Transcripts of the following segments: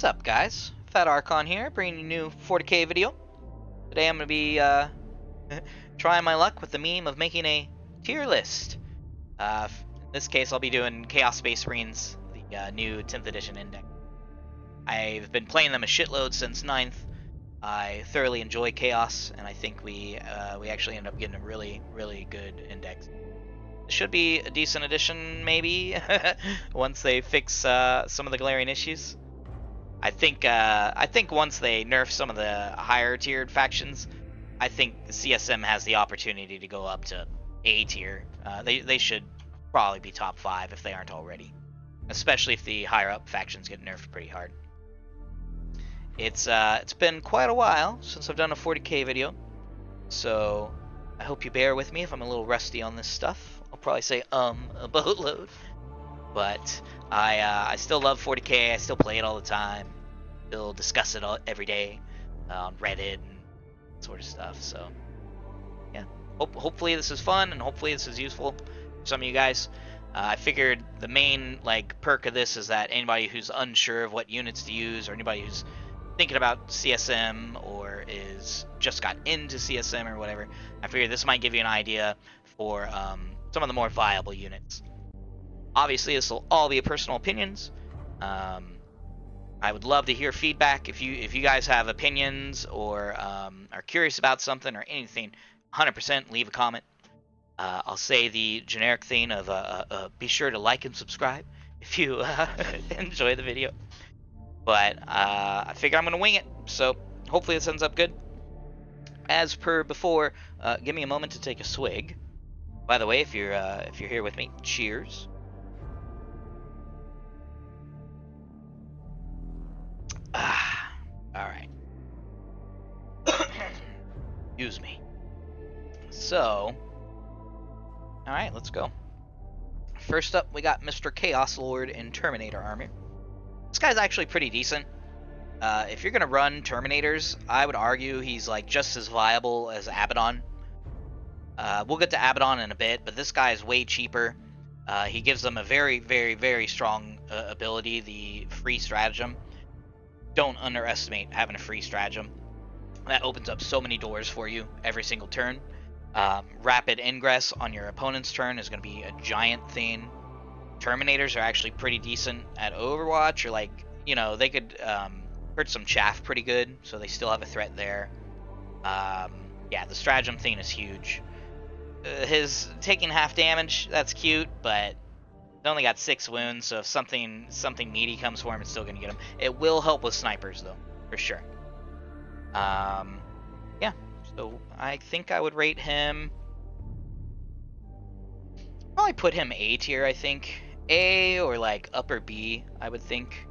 What's up, guys? Fat Archon here, bringing you a new 40k video. Today I'm going to be uh, trying my luck with the meme of making a tier list. Uh, in this case, I'll be doing Chaos Space Marines, the uh, new 10th edition index. I've been playing them a shitload since 9th. I thoroughly enjoy Chaos, and I think we uh, we actually end up getting a really, really good index. It should be a decent addition, maybe, once they fix uh, some of the glaring issues. I think uh, I think once they nerf some of the higher tiered factions, I think CSM has the opportunity to go up to A tier. Uh, they they should probably be top five if they aren't already, especially if the higher up factions get nerfed pretty hard. It's uh, it's been quite a while since I've done a 40k video, so I hope you bear with me if I'm a little rusty on this stuff. I'll probably say um a boatload, but I uh, I still love 40k. I still play it all the time. Still discuss it all, every day uh, on Reddit and sort of stuff. So yeah, Hope, hopefully this is fun and hopefully this is useful for some of you guys. Uh, I figured the main like perk of this is that anybody who's unsure of what units to use or anybody who's thinking about CSM or is just got into CSM or whatever, I figured this might give you an idea for um, some of the more viable units. Obviously, this will all be personal opinions. Um, I would love to hear feedback if you if you guys have opinions or um, are curious about something or anything. 100% leave a comment. Uh, I'll say the generic thing of uh, uh, uh be sure to like and subscribe if you uh, enjoy the video. But uh, I figure I'm gonna wing it, so hopefully this ends up good. As per before, give me a moment to take a swig. By the way, if you're if you're here with me, cheers. Ah, all right. Excuse me. So, all right, let's go. First up, we got Mr. Chaos Lord in Terminator armor. This guy's actually pretty decent. Uh, if you're gonna run Terminators, I would argue he's like just as viable as Abaddon. Uh, we'll get to Abaddon in a bit, but this guy is way cheaper. Uh, he gives them a very, very, very strong uh, ability, the free stratagem don't underestimate having a free stratagem. That opens up so many doors for you every single turn. Um, rapid ingress on your opponent's turn is going to be a giant thing. Terminators are actually pretty decent at Overwatch, or like, you know, they could um, hurt some chaff pretty good, so they still have a threat there. Um, yeah, the stratagem thing is huge. Uh, his taking half damage, that's cute, but only got six wounds, so if something something meaty comes for him, it's still gonna get him. It will help with snipers though, for sure. Um, yeah. So I think I would rate him. Probably put him A tier. I think A or like upper B. I would think,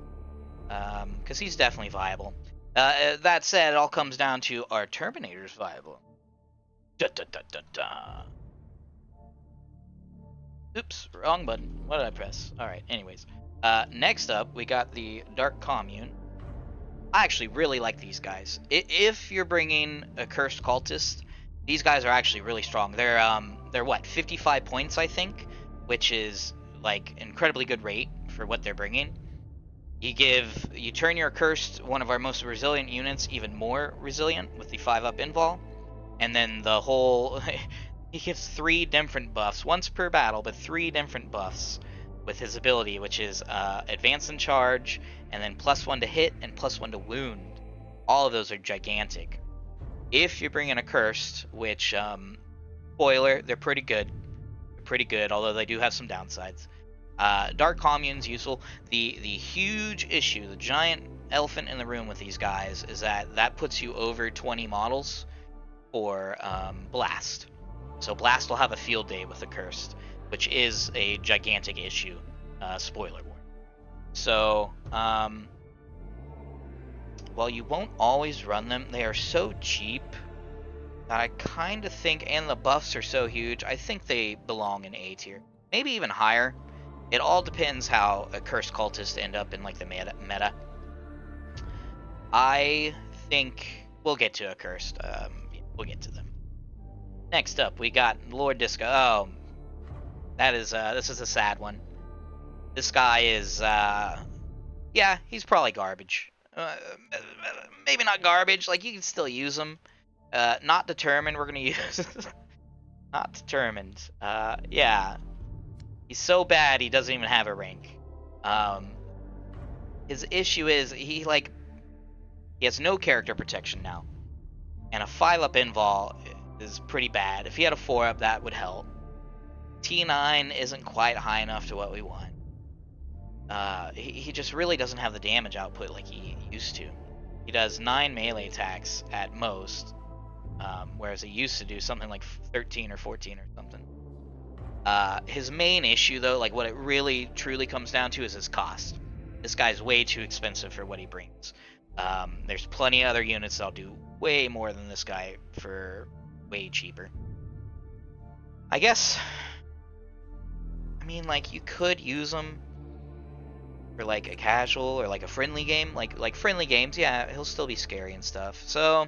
because um, he's definitely viable. Uh, uh, that said, it all comes down to are Terminators viable? Da da da. Oops, wrong button. What did I press? Alright, anyways. Uh, next up, we got the Dark Commune. I actually really like these guys. If you're bringing a Cursed Cultist, these guys are actually really strong. They're, um, they're what, 55 points, I think? Which is, like, incredibly good rate for what they're bringing. You give, you turn your Cursed, one of our most resilient units, even more resilient with the 5-up invul. And then the whole, He gives three different buffs, once per battle, but three different buffs with his ability, which is uh, advance and charge, and then plus one to hit and plus one to wound. All of those are gigantic. If you bring in a cursed, which, um, spoiler, they're pretty good. They're pretty good, although they do have some downsides. Uh, Dark Commune's useful. The the huge issue, the giant elephant in the room with these guys, is that that puts you over 20 models for um, Blast. So Blast will have a field day with the Cursed, which is a gigantic issue. Uh, spoiler warning. So, um, while you won't always run them, they are so cheap that I kind of think, and the buffs are so huge, I think they belong in A tier. Maybe even higher. It all depends how a Cursed Cultist end up in like the meta. meta. I think we'll get to a Cursed. Um, we'll get to them. Next up, we got Lord Disco. Oh, that is uh, this is a sad one. This guy is, uh, yeah, he's probably garbage. uh, maybe not garbage. Like you can still use him. Uh, not determined. We're gonna use. not determined. Uh, yeah. He's so bad he doesn't even have a rank. Um, his issue is he like he has no character protection now, and a five up invul is pretty bad. If he had a four up, that would help. T9 isn't quite high enough to what we want. Uh, he, he just really doesn't have the damage output like he used to. He does 9 melee attacks at most, um, whereas he used to do something like 13 or 14 or something. Uh, his main issue, though, like what it really truly comes down to, is his cost. This guy's way too expensive for what he brings. Um, there's plenty of other units that'll do way more than this guy for way cheaper. I guess. I mean, like you could use them for like a casual or like a friendly game, like like friendly games. Yeah, he'll still be scary and stuff. So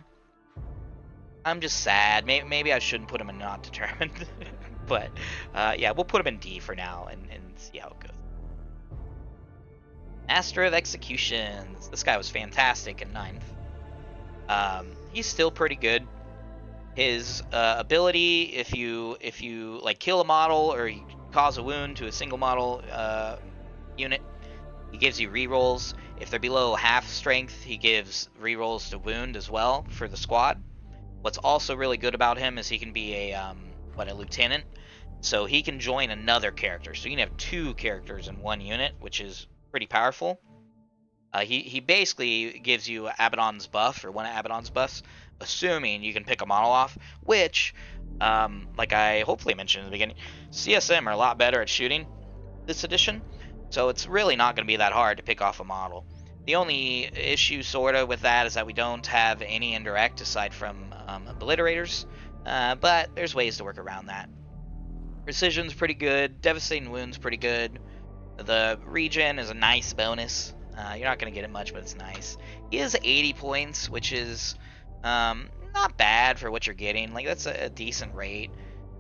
I'm just sad. Maybe, maybe I shouldn't put him in not determined. but uh, yeah, we'll put him in D for now and, and see how it goes. Master of Executions. This guy was fantastic in ninth. Um, he's still pretty good. His uh, ability, if you if you like kill a model or you cause a wound to a single model uh, unit, he gives you rerolls. If they're below half strength, he gives rerolls to wound as well for the squad. What's also really good about him is he can be a um, what a lieutenant, so he can join another character. So you can have two characters in one unit, which is pretty powerful. Uh, he he basically gives you Abaddon's buff or one of Abaddon's buffs, assuming you can pick a model off. Which, um, like I hopefully mentioned in the beginning, CSM are a lot better at shooting this edition, so it's really not going to be that hard to pick off a model. The only issue, sorta, with that is that we don't have any indirect aside from um, obliterators, uh, but there's ways to work around that. Precision's pretty good, devastating wounds pretty good. The regen is a nice bonus. Uh, you're not going to get it much, but it's nice. He has 80 points, which is um, not bad for what you're getting. Like, that's a, a decent rate.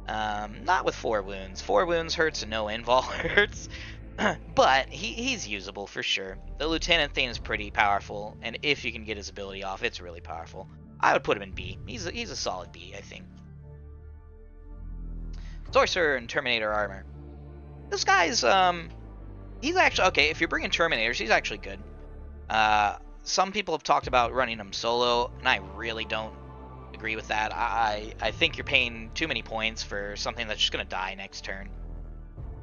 Um, not with 4 wounds. 4 wounds hurts and no invul hurts. but he, he's usable for sure. The lieutenant thing is pretty powerful, and if you can get his ability off, it's really powerful. I would put him in B. He's a, he's a solid B, I think. Sorcerer and Terminator armor. This guy's um he's actually okay. If you're bringing Terminators, he's actually good. Uh, some people have talked about running him solo, and I really don't agree with that. I I think you're paying too many points for something that's just gonna die next turn.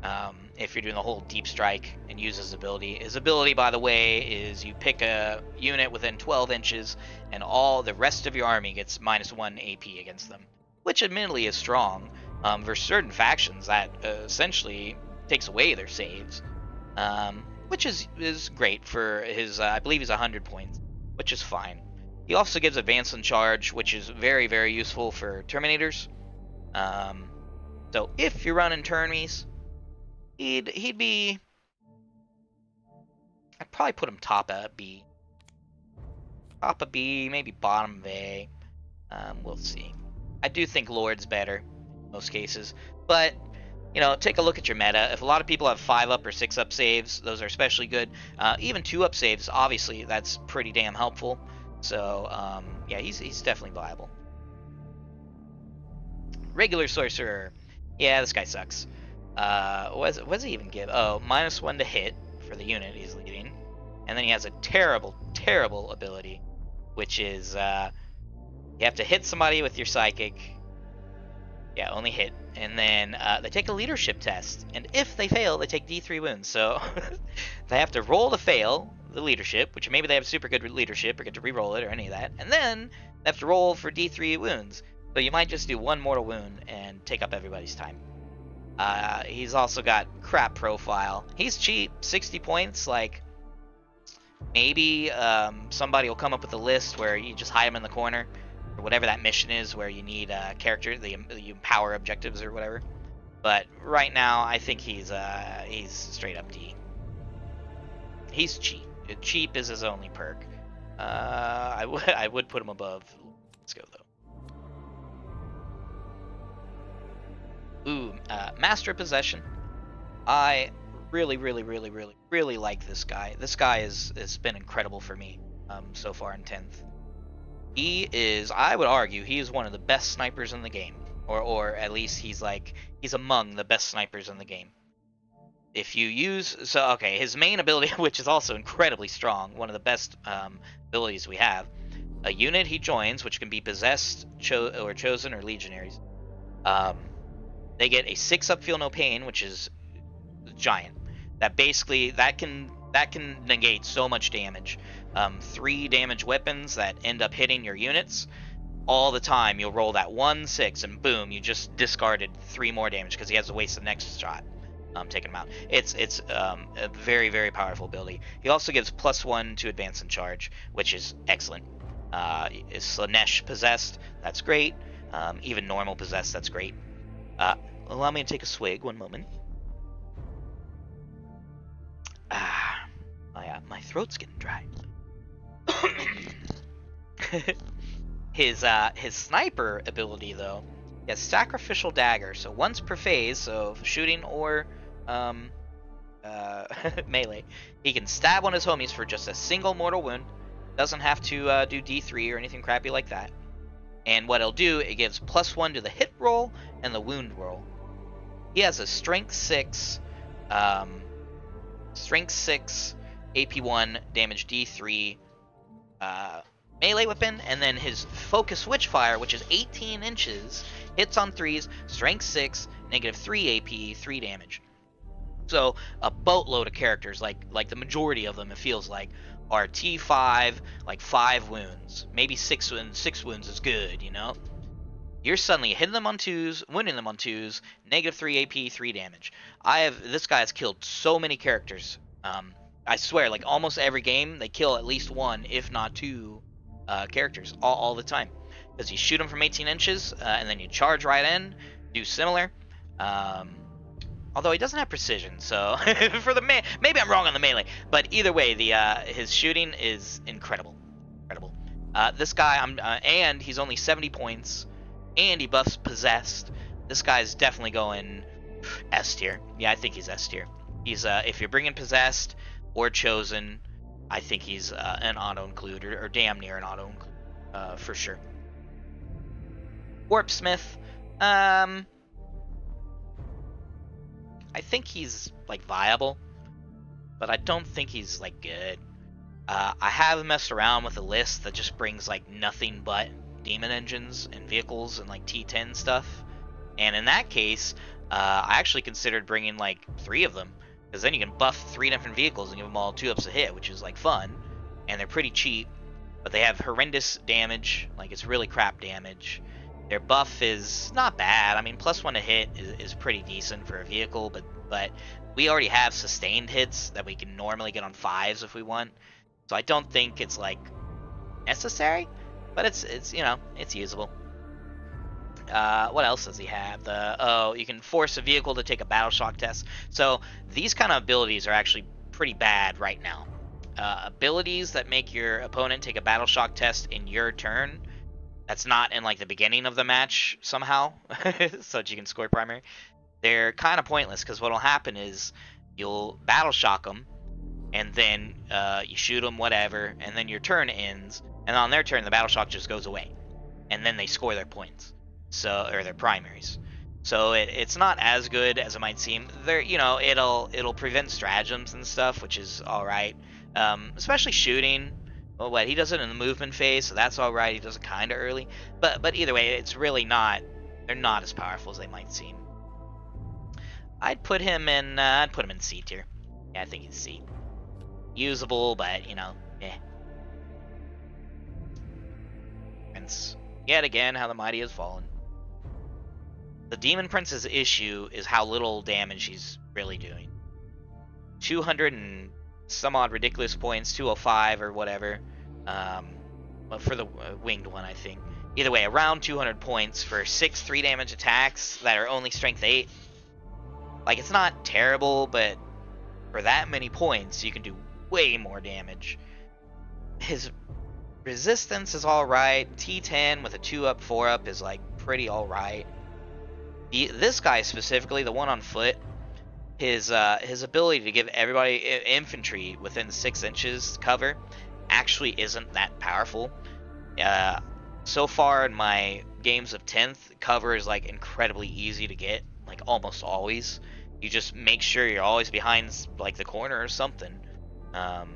Um, if you're doing the whole deep strike and use his ability. His ability, by the way, is you pick a unit within 12 inches, and all the rest of your army gets minus one AP against them, which admittedly is strong. Um, for certain factions, that uh, essentially takes away their saves um, which is is great for his. Uh, I believe he's 100 points, which is fine. He also gives advance and charge, which is very very useful for Terminators. Um, so if you're running Termies, he'd he'd be. I'd probably put him top of B. Top of B, maybe bottom of A. Um, we'll see. I do think Lord's better in most cases, but you know, take a look at your meta. If a lot of people have five up or six up saves, those are especially good. Uh, even two up saves, obviously, that's pretty damn helpful. So, um, yeah, he's, he's definitely viable. Regular Sorcerer. Yeah, this guy sucks. Uh, what, does, what does he even give? Oh, minus one to hit for the unit he's leading. And then he has a terrible, terrible ability, which is uh, you have to hit somebody with your Psychic. Yeah, only hit and then uh, they take a leadership test, and if they fail, they take D3 wounds. So they have to roll to fail the leadership, which maybe they have super good leadership or get to re-roll it or any of that, and then they have to roll for D3 wounds. So you might just do one mortal wound and take up everybody's time. Uh, he's also got crap profile. He's cheap, 60 points. Like maybe um, somebody will come up with a list where you just hide him in the corner or whatever that mission is where you need a character, the, empower objectives or whatever. But right now, I think he's uh, he's straight up D. He's cheap. Cheap is his only perk. Uh, I would I would put him above. Let's go though. Ooh, uh, Master Possession. I really, really, really, really, really like this guy. This guy is has been incredible for me. um, so far in 10th. He is, I would argue, he is one of the best snipers in the game. Or, or at least he's like, he's among the best snipers in the game. If you use, so okay, his main ability, which is also incredibly strong, one of the best um, abilities we have, a unit he joins, which can be possessed, cho- or chosen, or legionaries, um, they get a six up feel no pain, which is giant. That basically that can that can negate so much damage. Um, three damage weapons that end up hitting your units all the time. You'll roll that one six, and boom, you just discarded three more damage because he has to waste the next shot. Um, taking him out. It's it's um, a very very powerful ability. He also gives plus one to advance and charge, which is excellent. Uh, is Slaanesh possessed? That's great. Um, even normal possessed, that's great. Uh, allow me to take a swig. One moment. Ah, my uh, my throat's getting dry. his uh, his sniper ability though, he has sacrificial dagger. So once per phase, so shooting or um, uh, melee, he can stab one of his homies for just a single mortal wound. Doesn't have to uh, do D3 or anything crappy like that. And what it'll do, it gives plus one to the hit roll and the wound roll. He has a strength six, um, strength six, AP one, damage D3, uh, melee weapon, and then his focus witchfire, which is 18 inches, hits on threes, strength six, negative three AP, three damage. So a boatload of characters, like like the majority of them, it feels like, are T5, like five wounds, maybe six wounds. Six wounds is good, you know. You're suddenly hitting them on twos, wounding them on twos, negative three AP, three damage. I have this guy has killed so many characters. Um, I swear, like almost every game, they kill at least one, if not two, uh, characters all, all the time. Because you shoot them from 18 inches, uh, and then you charge right in, do similar. Um, Although he doesn't have precision, so for the maybe I'm wrong on the melee, but either way, the uh, his shooting is incredible, incredible. Uh, this guy, I'm uh, and he's only 70 points, and he buffs possessed. This guy's definitely going S tier. Yeah, I think he's S tier. He's uh, if you're bringing possessed or chosen, I think he's uh, an auto include or, or, damn near an auto include uh, for sure. Warpsmith, um, I think he's like viable, but I don't think he's like good. Uh, I have messed around with a list that just brings like nothing but demon engines and vehicles and like T10 stuff, and in that case, uh, I actually considered bringing like three of them because then you can buff three different vehicles and give them all two ups a hit, which is like fun, and they're pretty cheap, but they have horrendous damage, like it's really crap damage. Their buff is not bad. I mean, plus one to hit is, is pretty decent for a vehicle, but but we already have sustained hits that we can normally get on fives if we want. So I don't think it's like necessary, but it's it's you know it's usable. Uh, what else does he have? The oh, you can force a vehicle to take a battle shock test. So these kind of abilities are actually pretty bad right now. Uh, abilities that make your opponent take a battle shock test in your turn that's not in like the beginning of the match somehow, so that you can score primary. They're kind of pointless because what'll happen is you'll battle shock them, and then uh, you shoot them, whatever, and then your turn ends, and on their turn the battle shock just goes away, and then they score their points, so or their primaries. So it, it's not as good as it might seem. There, you know, it'll it'll prevent stratagems and stuff, which is all right. Um, especially shooting well, what he does it in the movement phase, so that's all right. He does it kind of early, but but either way, it's really not. They're not as powerful as they might seem. I'd put him in. Uh, I'd put him in C tier. Yeah, I think he's C. Usable, but you know, eh. Prince. Yet again, how the mighty has fallen. The Daemon Prince's issue is how little damage he's really doing. 200 and some odd ridiculous points, 205 or whatever. Um, for the uh, winged one, I think. Either way, around 200 points for six three damage attacks that are only strength eight. Like it's not terrible, but for that many points, you can do way more damage. His resistance is all right. T10 with a two up, four up is like pretty all right. The, this guy specifically, the one on foot, his uh, his ability to give everybody infantry within six inches cover actually isn't that powerful. Uh, so far in my games of 10th, cover is like incredibly easy to get, like almost always. You just make sure you're always behind like the corner or something. Um,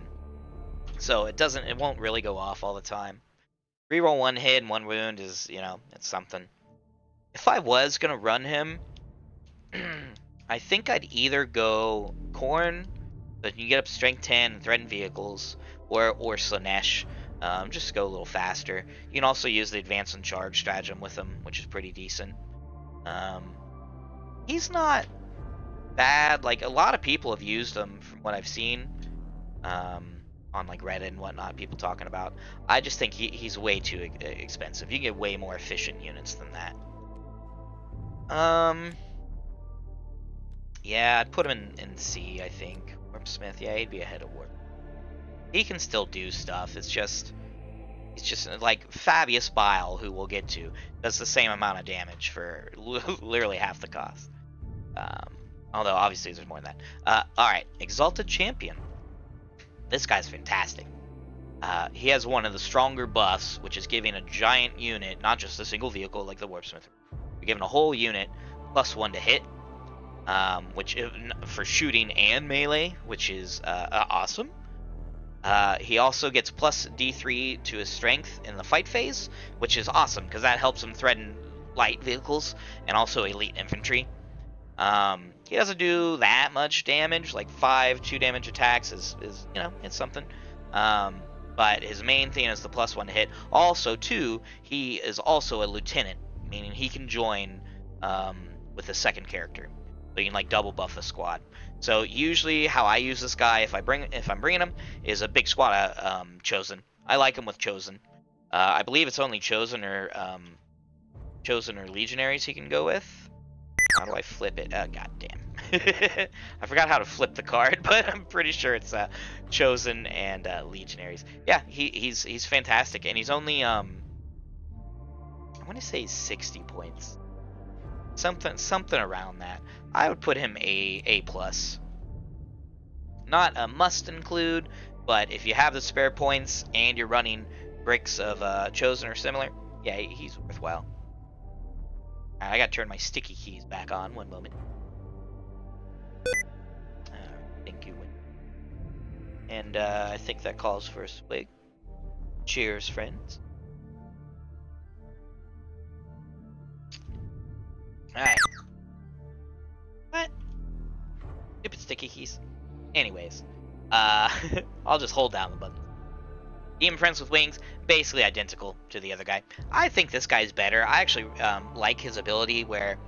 so it doesn't, it won't really go off all the time. Reroll one hit and one wound is, you know, it's something. If I was gonna run him, I think I'd either go Khorne, but you get up Strength 10 and Threatened Vehicles, or or Slaanesh. Um, just go a little faster. You can also use the Advance and Charge stratagem with him, which is pretty decent. Um, he's not bad. Like a lot of people have used him from what I've seen um, on like Reddit and whatnot. People talking about. I just think he, he's way too expensive. You can get way more efficient units than that. Um. Yeah, I'd put him in, in C, I think. Smith, yeah, he'd be ahead of Warp. He can still do stuff. It's just, it's just like Fabius Bile, who we'll get to, does the same amount of damage for literally half the cost. Um, although obviously there's more than that. Uh, all right, Exalted Champion. This guy's fantastic. Uh, he has one of the stronger buffs, which is giving a giant unit, not just a single vehicle like the Warpsmith. You're giving a whole unit plus one to hit, um, which for shooting and melee, which is uh, uh, awesome. Uh, he also gets plus D3 to his strength in the fight phase, which is awesome because that helps him threaten light vehicles and also elite infantry. Um, he doesn't do that much damage, like five two damage attacks is, is you know it's something. Um, but his main thing is the plus one to hit. Also, too, he is also a lieutenant, meaning he can join um, with a second character. So you can like double buff a squad. So usually how I use this guy if I bring if I'm bringing him is a big squad uh, um, chosen. I like him with chosen. Uh, I believe it's only chosen or um, chosen or legionaries he can go with. How do I flip it? Oh, God damn. I forgot how to flip the card, but I'm pretty sure it's uh, chosen and uh, legionaries. Yeah, he, he's he's fantastic, and he's only um want to say 60 points, something something around that. I would put him a A plus. Not a must include, but if you have the spare points and you're running bricks of uh, chosen or similar, yeah, he's worthwhile. I gotta turn my sticky keys back on. One moment. Uh, thank you. And uh, I think that calls for a swig. Cheers, friends. Alright. What? Stupid sticky keys. Anyways, uh, I'll just hold down the button. Daemon Prince with wings, basically identical to the other guy. I think this guy's better. I actually um, like his ability where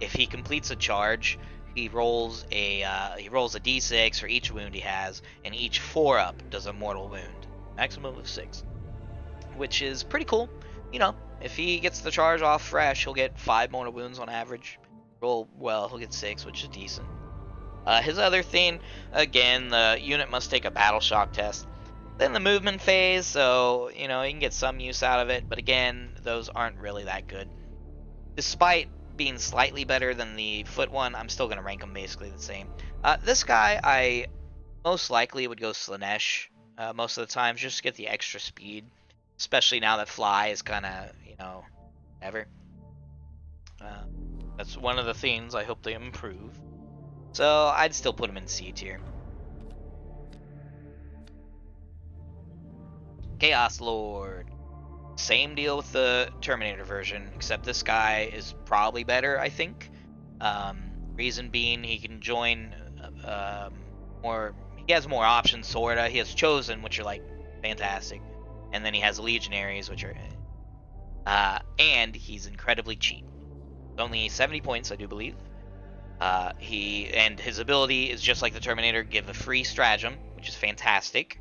if he completes a charge, he rolls a uh, he rolls a d6 for each wound he has, and each four up does a mortal wound, maximum of six, which is pretty cool. You know, if he gets the charge off fresh, he'll get five mortal wounds on average. Roll well, he'll get six, which is decent. Uh, his other thing, again, the unit must take a battle shock test Then the movement phase, so you know you can get some use out of it. But again, those aren't really that good. Despite being slightly better than the foot one, I'm still gonna rank them basically the same. Uh, this guy, I most likely would go Slaanesh uh, most of the time, just to get the extra speed, especially now that Fly is kind of you know, ever. Uh, that's one of the things I hope they improve. So I'd still put him in C tier. Chaos Lord. Same deal with the Terminator version, except this guy is probably better, I think. Um, reason being, he can join um, more. He has more options, sorta. He has Chosen, which are like fantastic, and then he has Legionaries, which are. Uh, and he's incredibly cheap. Only 70 points, I do believe. Uh, he and his ability is just like the Terminator, give a free stratagem, which is fantastic.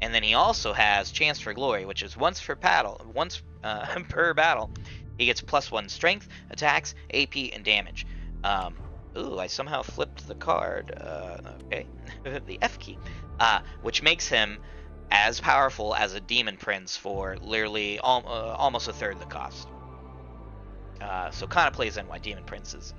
And then he also has Chance for Glory, which is once per battle, once uh, per battle, he gets plus one strength, attacks, AP, and damage. Um, ooh, I somehow flipped the card. Uh, okay, the F key, uh, which makes him as powerful as a Daemon Prince for literally al uh, almost a third the cost. Uh, so kind of plays in why Daemon Prince is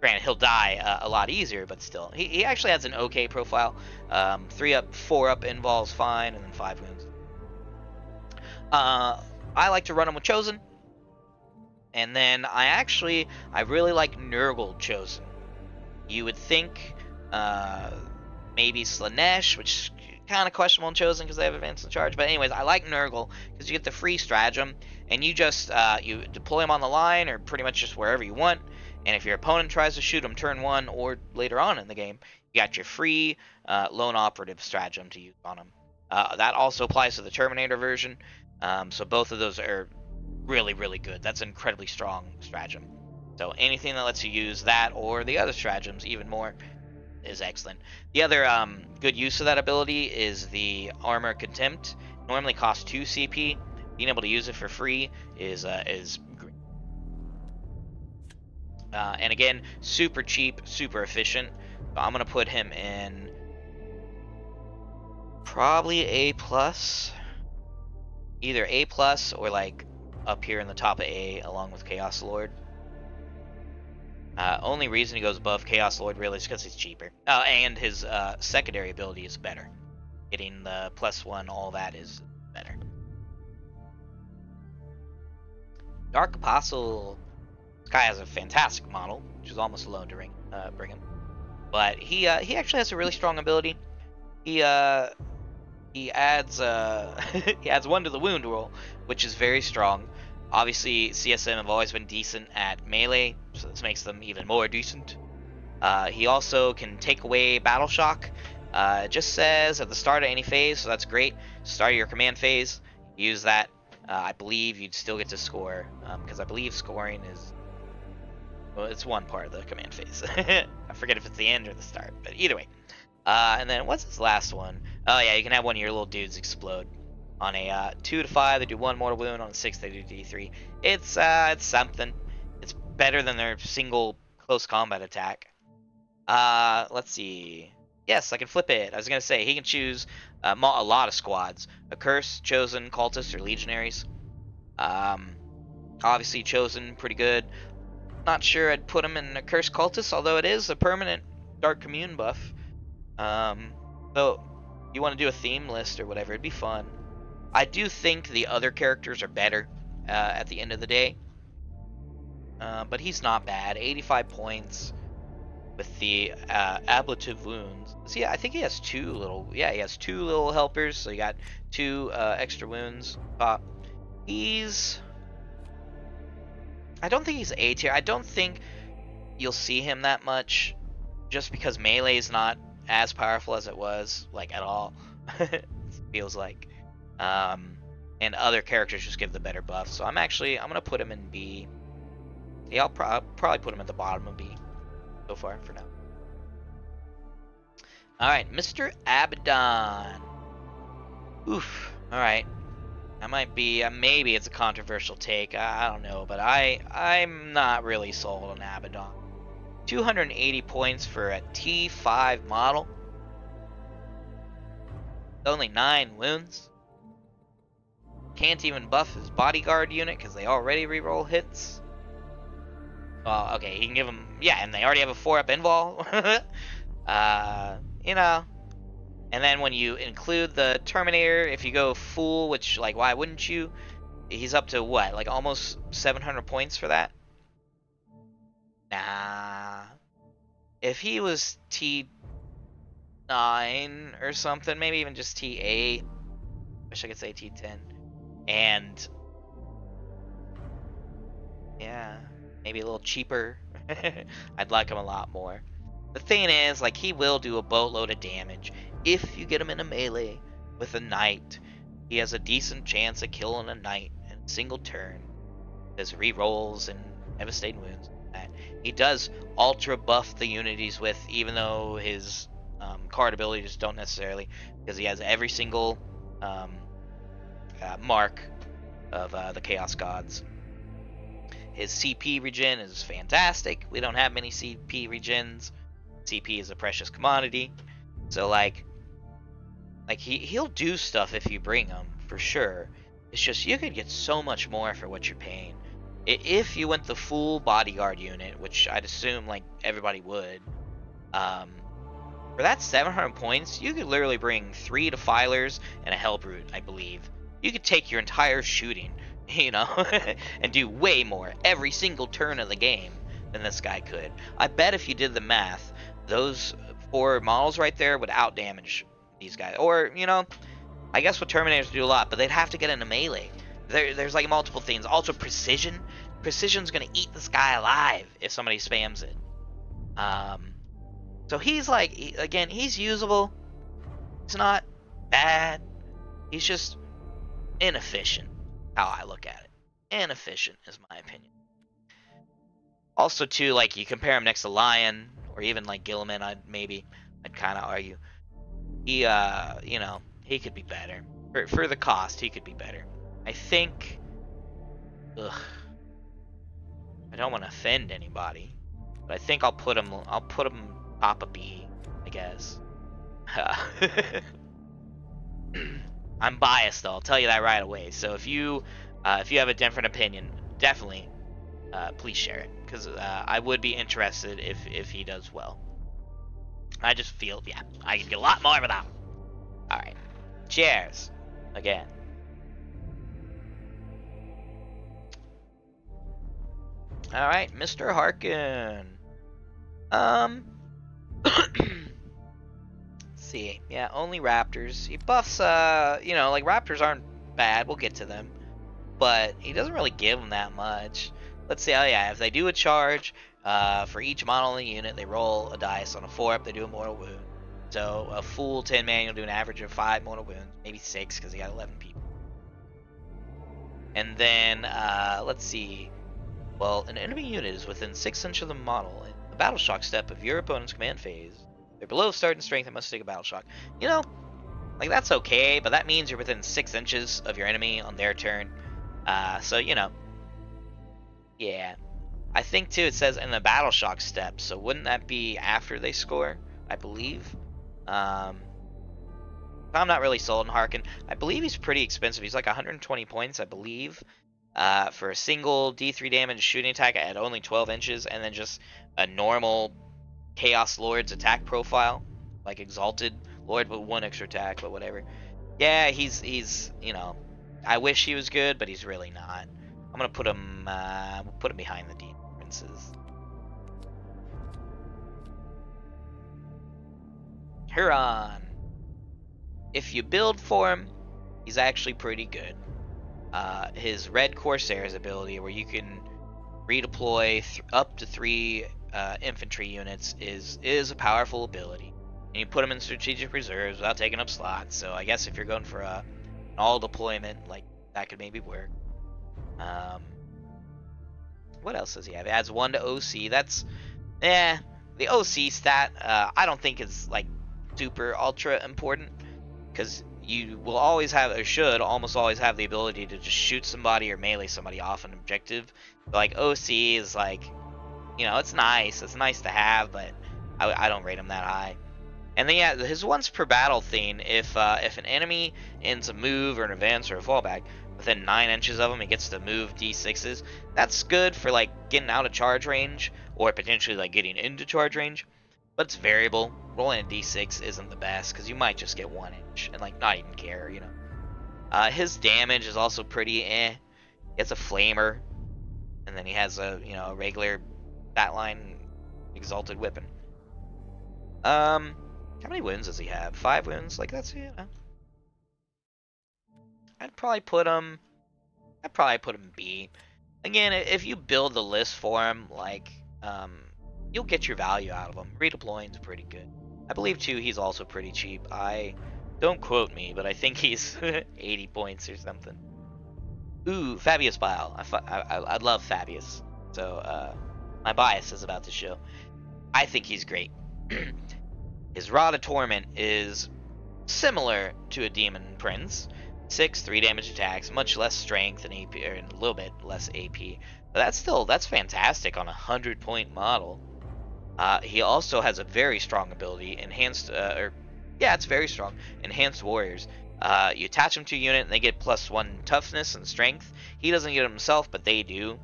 granted, he'll die uh, a lot easier, but still, he, he actually has an okay profile. Um, three up, four up involves fine, and then five wounds. Uh, I like to run him with Chosen, and then I actually I really like Nurgle Chosen. You would think uh, maybe Slaanesh, which kind of questionable and chosen because they have advanced in charge. But anyways, I like Nurgle because you get the free stratagem, and you just uh, you deploy him on the line or pretty much just wherever you want. And if your opponent tries to shoot him turn one or later on in the game, you got your free uh, lone operative stratagem to use on him. Uh, that also applies to the Terminator version. Um, so both of those are really, really good. That's an incredibly strong stratagem. So anything that lets you use that or the other stratagems even more is excellent. The other um, good use of that ability is the Armor Contempt. Normally costs 2 CP. Being able to use it for free is uh, is uh, and again, super cheap, super efficient. So I'm gonna put him in probably A plus, either A plus or like up here in the top of A along with Chaos Lord. Uh, only reason he goes above Chaos Lord really is because he's cheaper. Uh, and his uh, secondary ability is better. Getting the plus one, all that is better. Dark Apostle this guy has a fantastic model, which is almost alone to ring, uh, bring him. But he uh, he actually has a really strong ability. He uh, he adds uh, he adds one to the wound roll, which is very strong. Obviously, CSM have always been decent at melee, so this makes them even more decent. Uh, he also can take away battle shock. Uh, it just says at the start of any phase, so that's great. Start your command phase, use that. Uh, I believe you'd still get to score because um, I believe scoring is well, it's one part of the command phase. I forget if it's the end or the start, but either way. Uh, and then what's this last one? Oh yeah, you can have one of your little dudes explode. On a uh, two to five, they do one mortal wound. On a six, they do D3. It's uh, it's something. It's better than their single close combat attack. Uh, let's see. Yes, I can flip it. I was gonna say he can choose uh, a lot of squads: a curse, chosen, cultists, or legionaries. Um, obviously chosen, pretty good. Not sure I'd put him in a Curse Cultist, although it is a permanent Dark Commune buff. Um, so, you want to do a theme list or whatever, it'd be fun. I do think the other characters are better uh, at the end of the day. Uh, but he's not bad. 85 points with the uh, ablative wounds. See, I think he has two little. Yeah, he has two little helpers. So he got two uh, extra wounds. Uh, he's I don't think he's A tier. I don't think you'll see him that much just because melee is not as powerful as it was, like at all. feels like. Um, and other characters just give the better buff. So I'm actually I'm gonna put him in B. Yeah, I'll, pro- probably put him at the bottom of B so far for now. All right, Mr. Abaddon. Oof. All right. That might be, uh, maybe it's a controversial take. I, I, don't know, but I, I'm not really sold on Abaddon. 280 points for a T5 model. Only 9 wounds. Can't even buff his bodyguard unit because they already reroll hits. Well, okay, he can give them, yeah, and they already have a 4-up invul. uh, you know, and then when you include the Terminator, if you go full, which, like, why wouldn't you? He's up to what, like almost 700 points for that? Nah. If he was T9 or something, maybe even just T8. Wish I could say T10. And yeah, maybe a little cheaper. I'd like him a lot more. The thing is, like, he will do a boatload of damage if you get him in a melee with a knight. He has a decent chance of killing a knight in a single turn. There's rerolls and devastating wounds. He does ultra buff the unities with, even though his um, card abilities don't necessarily, because he has every single um, uh, mark of uh, the Chaos Gods. His CP regen is fantastic. We don't have many CP regens. CP is a precious commodity. So like like he he'll do stuff if you bring him for sure. It's just you could get so much more for what you're paying. if you went the full bodyguard unit, which I'd assume like everybody would, um, for that 700 points, you could literally bring three defilers and a hellbrute, I believe. You could take your entire shooting, you know, and do way more every single turn of the game than this guy could. I bet if you did the math, those four models right there would outdamage these guys. Or, you know, I guess what Terminators do a lot, but they'd have to get into melee. There, there's like multiple things. Also, precision. Precision's gonna eat this guy alive if somebody spams it. Um, so he's like, again, he's usable. He's not bad. He's just inefficient. How I look at it, inefficient is my opinion. Also, too, like you compare him next to Lion or even like Guilliman, I'd maybe, I'd kind of argue, he, uh, you know, he could be better for for the cost. He could be better. I think. Ugh. I don't want to offend anybody, but I think I'll put him. I'll put him top of B, I guess. I'm biased though. I'll tell you that right away. So if you uh, if you have a different opinion, definitely uh, please share it because uh, I would be interested if if he does well. I just feel yeah I can get a lot more without. All right, cheers again. All right, Mr. Haarken. Um. see. Yeah, only Raptors. He buffs, uh, you know, like Raptors aren't bad. We'll get to them. But he doesn't really give them that much. Let's see. Oh, yeah, if they do a charge, uh, for each model in the unit, they roll a dice. On a 4 up, they do a mortal wound. So a full 10 man, you'll do an average of 5 mortal wounds. Maybe 6 because he got 11 people. And then, uh, let's see. Well, an enemy unit is within 6 inches of the model in the battle shock step of your opponent's command phase. They're below starting strength and must take a battle shock. You know, like that's okay, but that means you're within 6 inches of your enemy on their turn. Uh, so, you know. Yeah. I think, too, it says in the battle shock step, so wouldn't that be after they score? I believe. Um, I'm not really sold on Haarken. I believe he's pretty expensive. He's like 120 points, I believe. Uh, for a single D3 damage shooting attack at only 12 inches, and then just a normal Chaos Lord's attack profile, like Exalted Lord with one extra attack, but whatever. Yeah, he's he's you know, I wish he was good, but he's really not. I'm gonna put him uh, put him behind the Daemon Princes. Huron. If you build for him, he's actually pretty good. Uh, his Red Corsair's ability, where you can redeploy up to three uh, infantry units, is is a powerful ability. And you put them in strategic reserves without taking up slots. So I guess if you're going for a an all deployment, like that could maybe work. Um, what else does he have? It adds one to OC. That's, eh, the OC stat. Uh, I don't think is like super ultra important because you will always have, or should almost always have the ability to just shoot somebody or melee somebody off an objective. But, like OC is like, you know, it's nice. It's nice to have, but I, I don't rate him that high. And then yeah, his once per battle thing. If uh, if an enemy ends a move or an advance or a fallback within nine inches of him, he gets to move d6s. That's good for like getting out of charge range or potentially like getting into charge range. But it's variable. Rolling a d6 isn't the best because you might just get one inch and like not even care, you know. Uh, his damage is also pretty eh. He has a flamer, and then he has a you know a regular batline exalted weapon. Um, how many wounds does he have? Five wounds. Like that's you know. I'd probably put him. I'd probably put him B. Again, if you build the list for him, like um, you'll get your value out of him. Redeploying's pretty good. I believe too he's also pretty cheap. I don't quote me, but I think he's 80 points or something. Ooh, Fabius Bile. I, I, I love Fabius. So uh, my bias is about to show. I think he's great. His Rod of Torment is similar to a Daemon Prince. 6, 3 damage attacks, much less strength and AP, or a little bit less AP. But that's still, that's fantastic on a 100 point model. Uh, he also has a very strong ability, enhanced, uh, or yeah, it's very strong. Enhanced warriors. Uh, you attach them to a unit, and they get plus one toughness and strength. He doesn't get it himself, but they do.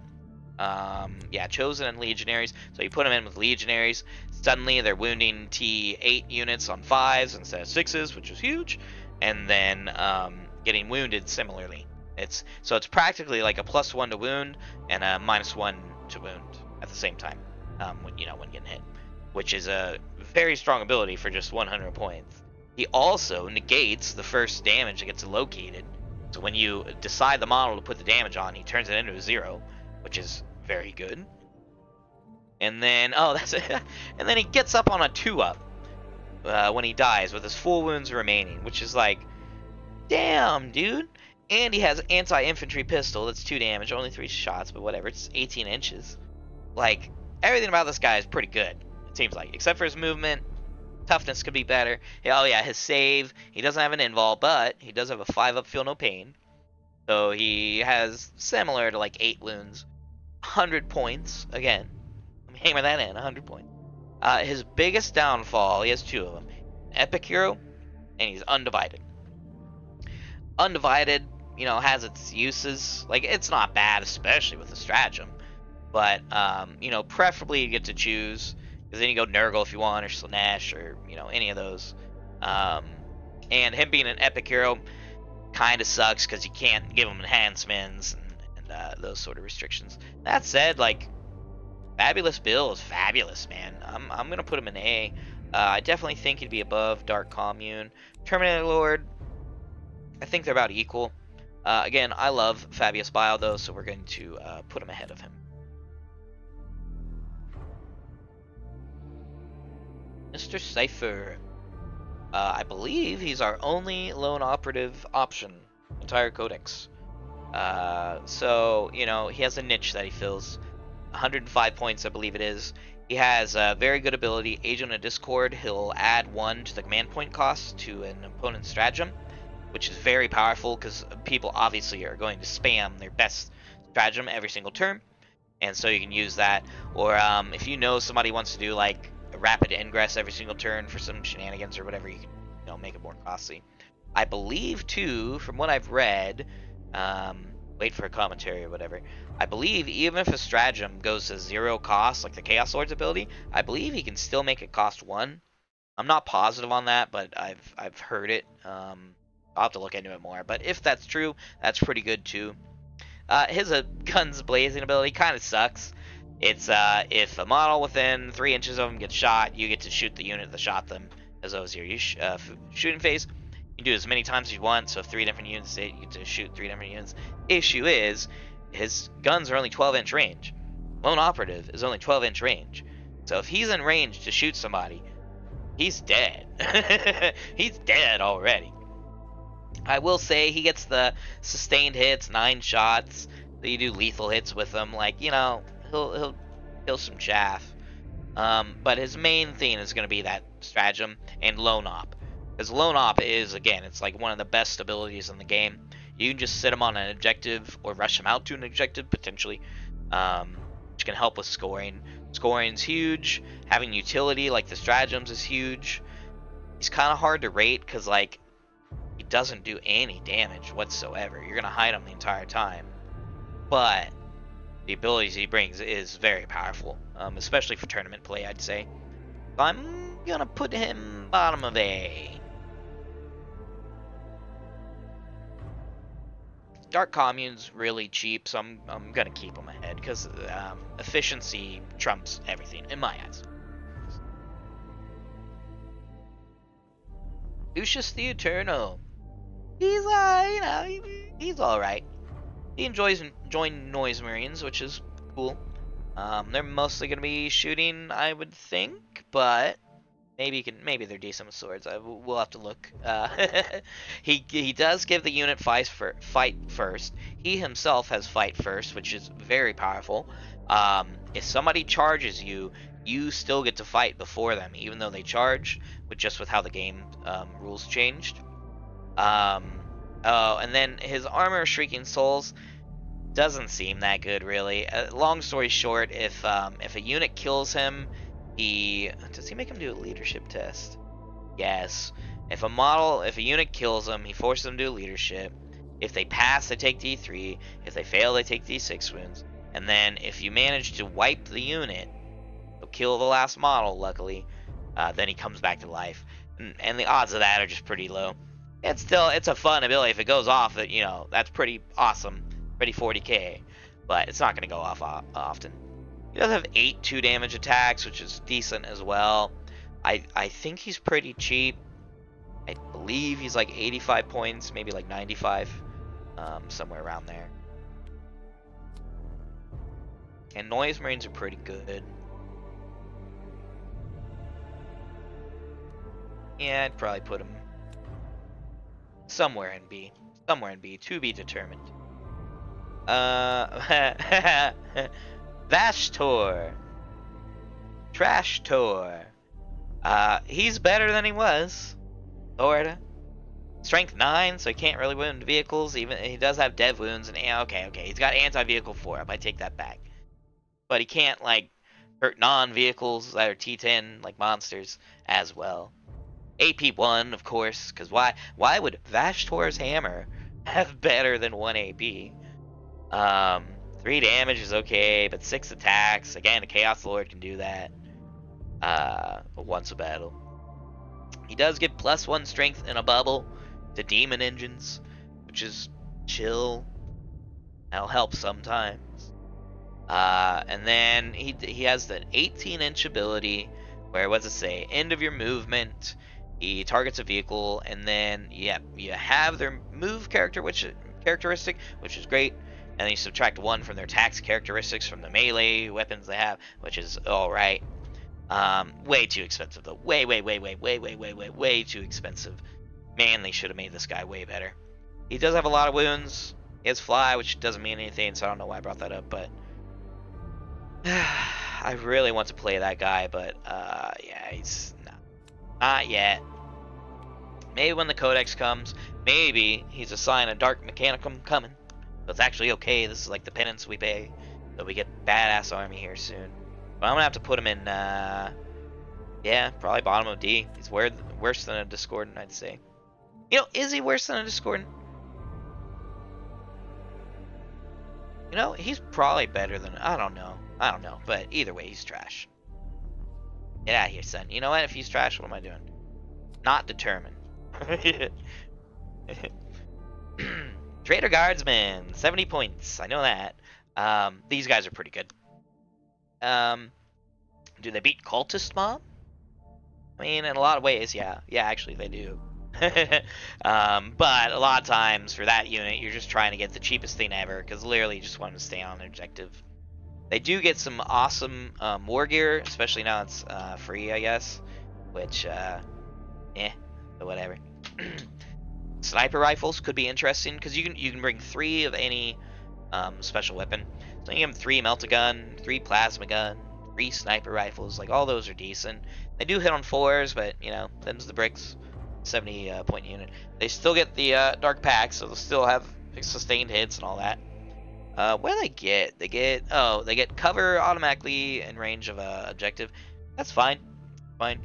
Um, yeah, chosen and legionaries. So you put them in with legionaries. Suddenly they're wounding T8 units on fives instead of sixes, which is huge, and then um, getting wounded similarly. It's so it's practically like a plus one to wound and a minus one to wound at the same time. Um, when you know when getting hit, which is a very strong ability for just 100 points. He also negates the first damage that gets located. So when you decide the model to put the damage on, he turns it into a zero, which is very good. And then, oh, that's it. and then he gets up on a two up uh, when he dies with his four wounds remaining, which is like, damn, dude. And he has anti-infantry pistol. That's two damage, only three shots, but whatever. It's 18 inches. Like everything about this guy is pretty good. It seems like, except for his movement. Toughness could be better. Oh yeah, his save. He doesn't have an invul, but he does have a five up feel no pain. So he has similar to like eight wounds. 100 points again. Let me hammer that in. 100 points. Uh, his biggest downfall. He has two of them. Epic hero, and he's undivided. Undivided, you know, has its uses. Like it's not bad, especially with the stratagem. But um, you know, preferably you get to choose because then you go Nurgle if you want, or Slaanesh, or you know any of those. Um, and him being an epic hero kind of sucks because you can't give him enhancements and, and uh, those sort of restrictions. That said, like Fabulous Bill is fabulous, man. I'm I'm gonna put him in A. Uh, I definitely think he'd be above Dark Commune. Terminator Lord, I think they're about equal. Uh, again, I love Fabius Bile though, so we're going to uh, put him ahead of him. Mr. Cypher. Uh, I believe he's our only lone operative option, entire codex. Uh, so, you know, he has a niche that he fills. 105 points, I believe it is. He has a very good ability, Agent of Discord. He'll add one to the command point cost to an opponent's stratagem, which is very powerful because people obviously are going to spam their best stratagem every single turn. And so you can use that. Or um, if you know somebody wants to do like a rapid ingress every single turn for some shenanigans or whatever, you can you know make it more costly. I believe too, from what I've read, um, wait for a commentary or whatever. I believe even if a stratagem goes to zero cost, like the Chaos Lord's ability, I believe he can still make it cost one. I'm not positive on that, but I've I've heard it. Um, I'll have to look into it more. But if that's true, that's pretty good too. Uh, his uh, guns blazing ability kind of sucks. It's uh, if a model within three inches of him gets shot, you get to shoot the unit that shot them as though it's your uh, shooting phase. You do as many times as you want, so three different units, you get to shoot three different units. Issue is, his guns are only 12 inch range. Lone Operative is only 12 inch range. So if he's in range to shoot somebody, he's dead. he's dead already. I will say he gets the sustained hits, nine shots. You do lethal hits with him. Like, you know, he'll he'll kill some chaff. Um, but his main thing is going to be that stratagem and lone op. Because lone op is again, it's like one of the best abilities in the game. You can just sit him on an objective or rush him out to an objective potentially, um, which can help with scoring. Scoring's huge. Having utility like the stratagems is huge. He's kind of hard to rate because like he doesn't do any damage whatsoever. You're gonna hide him the entire time, but the abilities he brings is very powerful, um, especially for tournament play, I'd say. I'm gonna put him bottom of A. Dark Commune's really cheap, so I'm, I'm gonna keep them ahead, because um, efficiency trumps everything, in my eyes. Lucius the Eternal. He's, uh, you know, he, he's alright. He enjoys join Noise Marines, which is cool. Um, they're mostly going to be shooting, I would think, but maybe can maybe they're decent with swords. I, we'll have to look. Uh, he he does give the unit fight for, fight first. He himself has fight first, which is very powerful. Um, if somebody charges you, you still get to fight before them, even though they charge. With just with how the game um, rules changed. Um, Oh, and then his armor Shrieking Souls doesn't seem that good, really. Uh, long story short, if um, if a unit kills him, does he make him do a leadership test? Yes. If a model, if a unit kills him, he forces them to do leadership. If they pass, they take D3. If they fail, they take D6 wounds. And then if you manage to wipe the unit, kill the last model, luckily, uh, then he comes back to life. And, and, the odds of that are just pretty low. It's still it's a fun ability. If it goes off, that you know that's pretty awesome, pretty 40k. But it's not going to go off often. He does have eight two damage attacks, which is decent as well. I I think he's pretty cheap. I believe he's like 85 points, maybe like 95, um, somewhere around there. And noise marines are pretty good. Yeah, I'd probably put him somewhere in B. Somewhere in B, to be determined. Uh, Vashtor. Trash Tor. Uh, he's better than he was. Sorta. Strength 9, so he can't really wound vehicles. Even he does have dev wounds, and yeah, okay, okay, he's got anti-vehicle 4 up. I take that back. But he can't like hurt non-vehicles that are T10 like monsters as well. AP one, of course, because why? Why would Vashtor's hammer have better than one AP? Um, three damage is okay, but six attacks. Again, a Chaos Lord can do that. Uh, once a battle. He does get plus one strength in a bubble to demon engines, which is chill. That'll help sometimes. Uh, and then he he has the 18 inch ability where what's it say? End of your movement. He targets a vehicle, and then yeah, you have their move character, which characteristic, which is great, and then you subtract one from their tax characteristics from the melee weapons they have, which is all right. Um, way too expensive though. Way, way, way, way, way, way, way, way, way too expensive. Man, they should have made this guy way better. He does have a lot of wounds. He has fly, which doesn't mean anything, so I don't know why I brought that up, but I really want to play that guy, but uh, yeah, he's not, not yet. Maybe when the Codex comes, maybe he's a sign of Dark Mechanicum coming. It's actually okay. This is like the penance we pay. So we get badass army here soon. But I'm gonna have to put him in. Uh, yeah, probably bottom of D. He's worse than a Discordant, I'd say. You know, is he worse than a Discordant? You know, he's probably better than I don't know. I don't know, but either way, he's trash. Get out of here, son. You know what? If he's trash, what am I doing? Not determined. Traitor Guardsman, 70 points. I know that. Um, these guys are pretty good. Um, do they beat Cultist Mob? I mean, in a lot of ways, yeah. Yeah, actually, they do. um, but a lot of times for that unit, you're just trying to get the cheapest thing ever because literally you just want to stay on objective. They do get some awesome um, war gear, especially now it's uh, free, I guess. Which, uh, eh, but whatever. Sniper rifles could be interesting because you can you can bring three of any um, special weapon. So you have three melta gun, three plasma gun, three sniper rifles. Like all those are decent. They do hit on fours, but you know them's the bricks. 70 uh, point unit. They still get the uh, Dark Pact, so they'll still have sustained hits and all that. Uh, what do they get? They get oh they get cover automatically in range of a objective. That's fine, fine.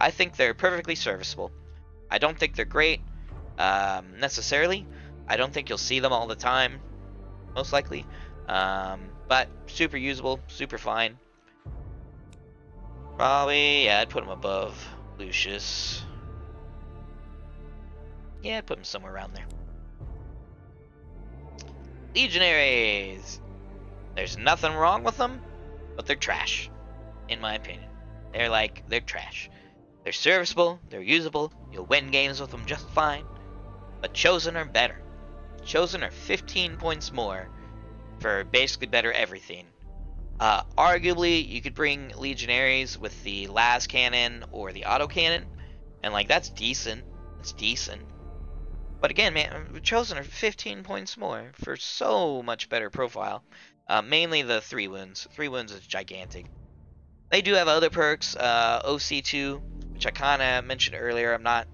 I think they're perfectly serviceable. I don't think they're great um, necessarily. I don't think you'll see them all the time, most likely. Um, but super usable, super fine. Probably, yeah, I'd put him above Lucius. Yeah, I'd put him somewhere around there. Legionaries! There's nothing wrong with them, but they're trash, in my opinion. They're like, they're trash. They're serviceable, they're usable, you'll win games with them just fine, but Chosen are better. Chosen are 15 points more for basically better everything. Uh, arguably, you could bring Legionaries with the las cannon or the auto cannon, and like that's decent. It's decent. But again, man, Chosen are 15 points more for so much better profile. Uh, mainly the three wounds. Three wounds is gigantic. They do have other perks. Uh, OC2 which I kind of mentioned earlier. I'm not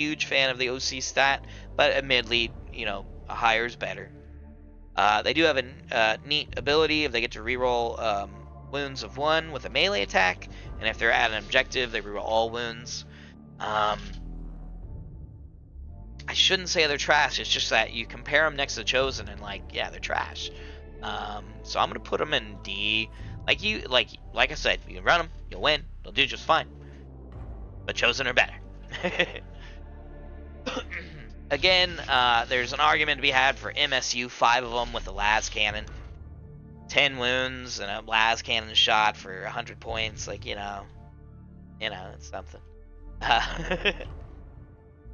huge fan of the OC stat, but admittedly, you know, a higher is better. Uh, they do have a uh, neat ability if they get to reroll um, wounds of one with a melee attack, and if they're at an objective, they reroll all wounds. Um, I shouldn't say they're trash. It's just that you compare them next to Chosen, and like, yeah, they're trash. Um, so I'm gonna put them in D. Like you, like like I said, you can run them, you'll win, they'll do just fine. But chosen are better. Again, uh, there's an argument to be had for MSU, five of them with a las cannon, ten wounds and a las cannon shot for hundred points. Like you know, you know, it's something. Uh,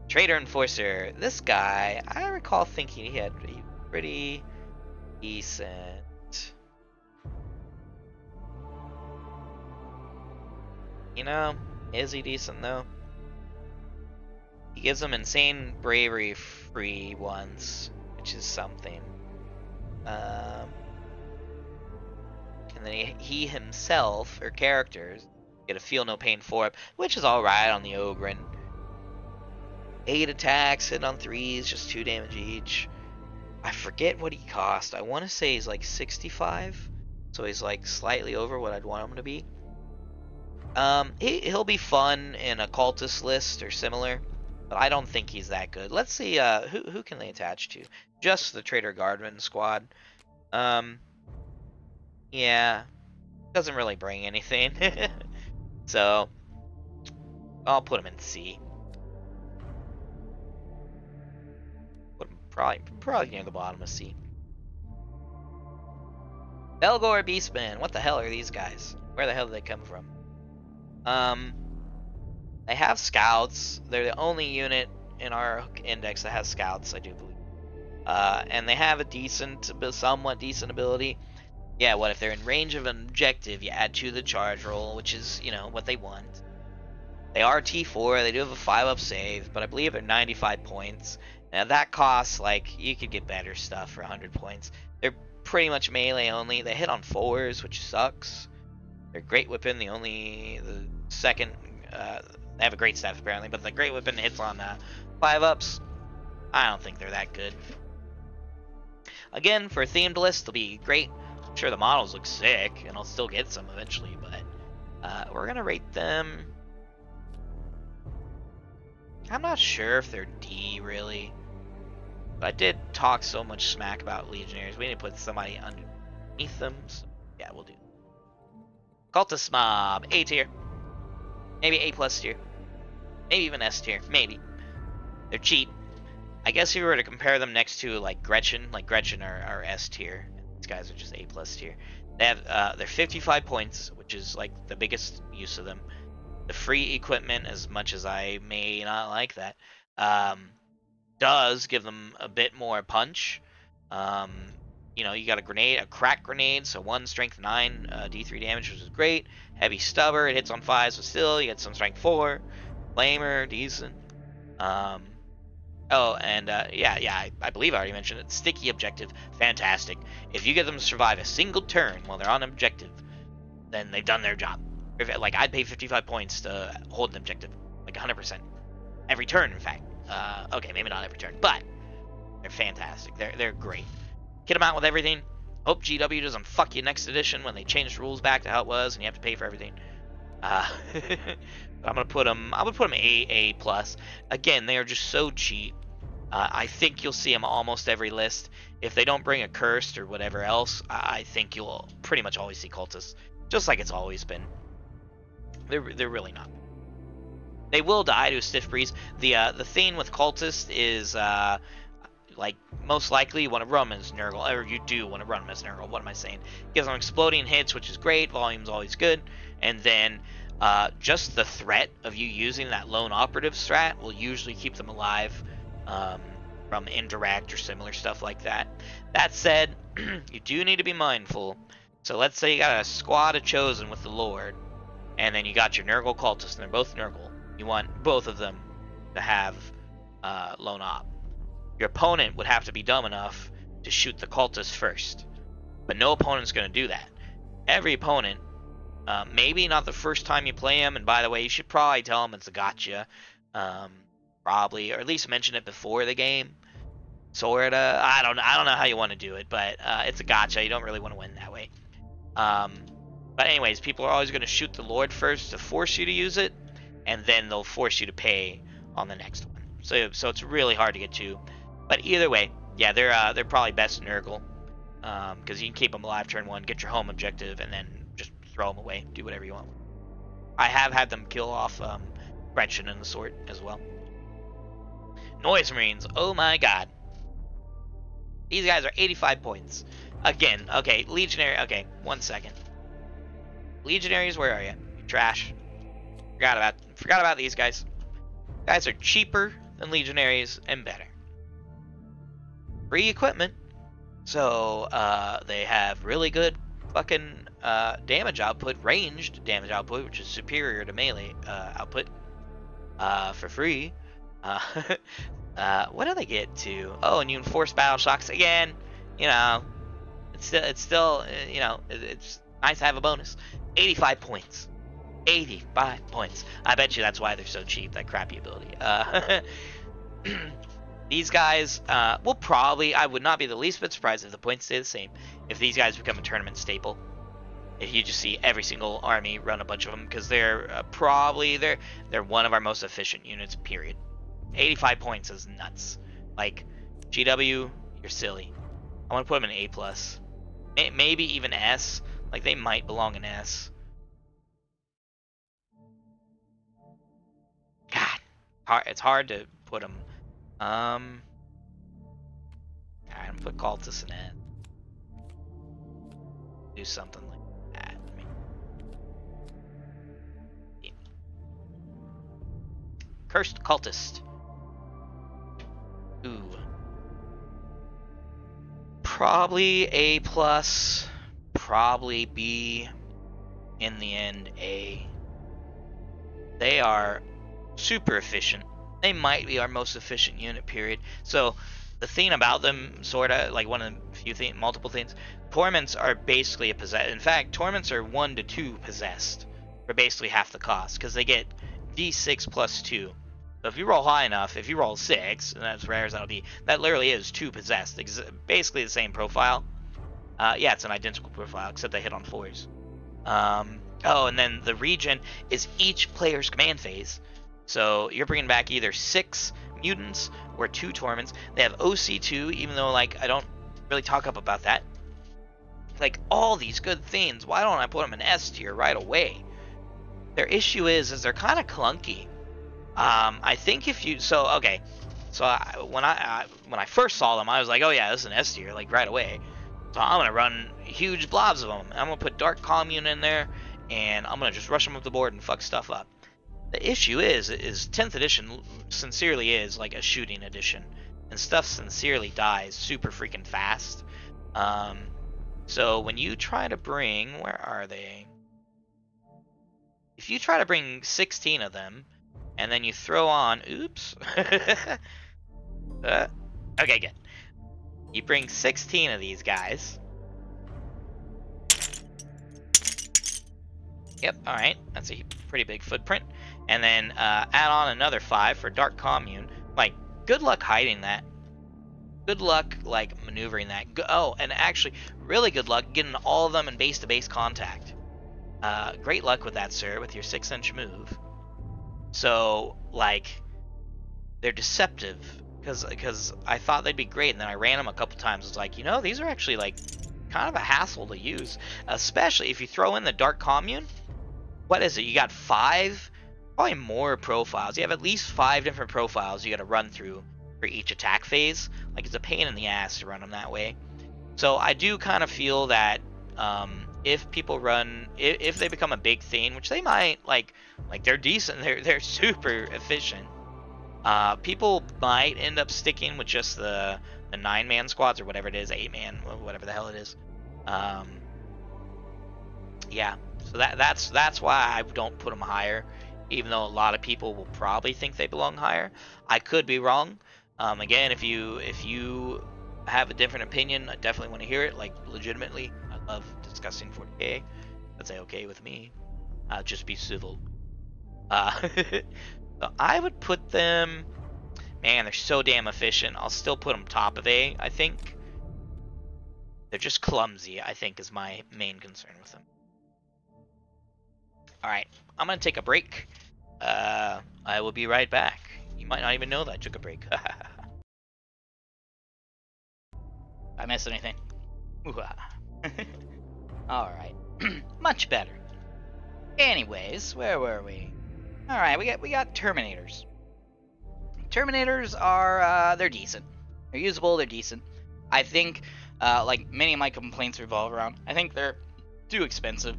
Traitor Enforcer. This guy, I recall thinking he had a pretty decent. You know, is he decent though? He gives them insane bravery free ones, which is something. Um, and then he, he himself, or characters, get a feel no pain for it, which is alright on the Ogryn. 8 attacks, hit on 3s, just 2 damage each. I forget what he cost. I want to say he's like 65. So he's like slightly over what I'd want him to be. Um, he, he'll be fun in a cultist list or similar. But I don't think he's that good. Let's see, uh, who, who can they attach to? Just the Traitor Guardman squad. Um, yeah, doesn't really bring anything. so, I'll put him in C. Put him probably, probably near the bottom of C. Fellgor Beastman, what the hell are these guys? Where the hell did they come from? Um, they have scouts. They're the only unit in our index that has scouts, I do believe. Uh, and they have a decent, somewhat decent ability. Yeah, what if they're in range of an objective? You add to the charge roll, which is, you know, what they want. They are T4. They do have a 5 up save, but I believe they're 95 points. Now that costs, like, you could get better stuff for 100 points. They're pretty much melee only. They hit on 4s, which sucks. They're Great Weapon, the only, the second, uh, they have a great staff apparently, but the Great Weapon hits on uh, five ups. I don't think they're that good. Again, for a themed list, they'll be great. I'm sure the models look sick, and I'll still get some eventually, but uh, we're gonna rate them. I'm not sure if they're D really, but I did talk so much smack about Legionnaires. We need to put somebody underneath them. So yeah, we'll do. Cultist Mob, A tier. Maybe A plus tier. Maybe even S tier. Maybe. They're cheap. I guess if you were to compare them next to like Gretchin, like Gretchin are, are S tier. These guys are just A plus tier. They have uh, they're 55 points, which is like the biggest use of them. The free equipment, as much as I may not like that, um, does give them a bit more punch. Um, you know, you got a grenade, a crack grenade, so one strength nine, uh, D3 damage, which is great. Heavy stubber, it hits on fives, so still, you get some strength four. Flamer, decent. Um, oh, and uh, yeah, yeah, I, I, believe I already mentioned it. Sticky objective, fantastic. If you get them to survive a single turn while they're on objective, then they've done their job. If, like, I'd pay 55 points to hold an objective, like 100%. Every turn, in fact. Uh, okay, maybe not every turn, but they're fantastic. They're, they're great. Kit them out with everything. Hope GW doesn't fuck you next edition when they change the rules back to how it was and you have to pay for everything. Uh, I'm gonna put them. I'm gonna put them A A plus. Again, they are just so cheap. Uh, I think you'll see them almost every list. If they don't bring Accursed or whatever else, I think you'll pretty much always see cultists, just like it's always been. They're they're really not. They will die to a stiff breeze. The uh, the thing with cultists is uh, like most likely you want to run them as Nurgle, or you do want to run them as Nurgle. What am I saying? Gives them exploding hits, which is great. Volume's always good, and then uh, just the threat of you using that lone operative strat will usually keep them alive um, from indirect or similar stuff like that. That said, you do need to be mindful. So let's say you got a squad of chosen with the Lord, and then you got your Nurgle cultists, and they're both Nurgle. You want both of them to have uh, lone op your opponent would have to be dumb enough to shoot the cultist first. But no opponent's going to do that. Every opponent, uh, maybe not the first time you play him, and by the way, you should probably tell him it's a gotcha. Um, probably, or at least mention it before the game. Sorta. I don't. I don't know how you want to do it, but uh, it's a gotcha. You don't really want to win that way. Um, but anyways, people are always going to shoot the Lord first to force you to use it, and then they'll force you to pay on the next one. So, so it's really hard to get to. But either way, yeah, they're uh, they're probably best Nurgle. because you can keep them alive turn one, get your home objective, and then throw them away. Do whatever you want. I have had them kill off um, Gretchin and the sort as well. Noise Marines. Oh my god. These guys are 85 points. Again, okay, Legionary. Okay, one second. Legionaries, where are you? trash. Forgot about forgot about these guys. Guys are cheaper than Legionaries and better. Free equipment. So uh, they have really good fucking uh, damage output, ranged damage output, which is superior to melee uh, output uh, for free. Uh, uh, what do they get to? Oh, and you enforce battle shocks again. You know, it's still, it's still, uh, you know, it's nice to have a bonus. 85 points. 85 points. I bet you that's why they're so cheap. That crappy ability. These guys uh, will probably. I would not be the least bit surprised if the points stay the same. If these guys become a tournament staple. If you just see every single army run a bunch of them, because they're uh, probably they're they're one of our most efficient units. Period. 85 points is nuts. Like GW, you're silly. I want to put them in A plus, maybe even S. Like they might belong in S. God, it's hard to put them. Um, I'm gonna put Cultus in it. Do something like that. Yeah. Cursed Cultist. Ooh. Probably A plus. Probably B. In the end, A. They are super efficient. They might be our most efficient unit, period. So the thing about them, sort of like one of the few things, multiple things, torments are basically a possess. In fact, torments are one to two possessed for basically half the cost because they get d6 plus two. So if you roll high enough, if you roll six, and that's rare as that'll be, that literally is two possessed. Basically the same profile. Uh, yeah, it's an identical profile except they hit on fours. Um, oh, and then the region is each player's command phase. So you're bringing back either six mutants or two torments. They have OC2, even though like I don't really talk up about that. Like all these good things, why don't I put them in S tier right away? Their issue is, is they're kind of clunky. Um, I think if you so okay, so I, when I, I when I first saw them, I was like, oh yeah, this is an S tier, like right away. So I'm gonna run huge blobs of them. I'm gonna put Dark Commune in there, and I'm gonna just rush them up the board and fuck stuff up. The issue is, is 10th edition sincerely is like a shooting edition, and stuff sincerely dies super freaking fast. Um, so when you try to bring, where are they? If you try to bring 16 of them, and then you throw on, oops. uh, okay, good. You bring 16 of these guys. Yep, alright. That's a pretty big footprint and then uh, add on another five for Dark Commune. Like, good luck hiding that. Good luck, like, maneuvering that. oh, and actually, really good luck getting all of them in base-to-base contact. Uh, great luck with that, sir, with your six-inch move. So, like, they're deceptive because because I thought they'd be great, and then I ran them a couple times. It's like, you know, these are actually like kind of a hassle to use, especially if you throw in the Dark Commune. What is it? You got five probably more profiles. You have at least five different profiles you got to run through for each attack phase. Like it's a pain in the ass to run them that way. So I do kind of feel that um, if people run, if, if, they become a big thing, which they might, like like they're decent, they're they're super efficient. Uh, people might end up sticking with just the the nine man squads or whatever it is, eight man, whatever the hell it is. Um, yeah, so that that's that's why I don't put them higher even though a lot of people will probably think they belong higher. I could be wrong. Um, again, if you if you have a different opinion, I definitely want to hear it. Like legitimately, I love discussing 40k. That's okay with me. Uh, just be civil. Uh, so I would put them. Man, they're so damn efficient. I'll still put them top of A. I think they're just clumsy. I think is my main concern with them. Alright, I'm gonna take a break. Uh, I will be right back. You might not even know that I took a break. I missed anything? Alright. Much better. Anyways, where were we? Alright, we got we got Terminators. Terminators are uh, they're decent. They're usable, they're decent. I think uh, like many of my complaints revolve around. I think they're too expensive.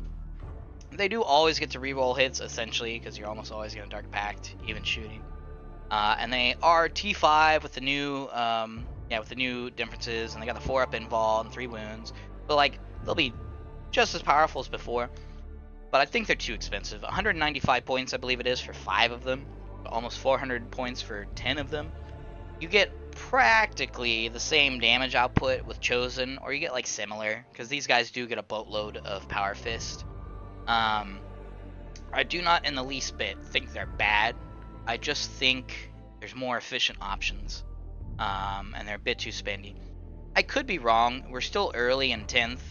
They do always get to reroll hits essentially because you're almost always going to Dark Pact, even shooting. Uh, and they are T5 with the new um, yeah with the new differences, and they got the four up invul and three wounds. But like they'll be just as powerful as before. But I think they're too expensive. 195 points, I believe it is, for five of them. Almost 400 points for 10 of them. You get practically the same damage output with Chosen, or you get like similar, because these guys do get a boatload of Power Fist. Um, I do not in the least bit think they're bad. I just think there's more efficient options, um, and they're a bit too spendy. I could be wrong. We're still early in 10th.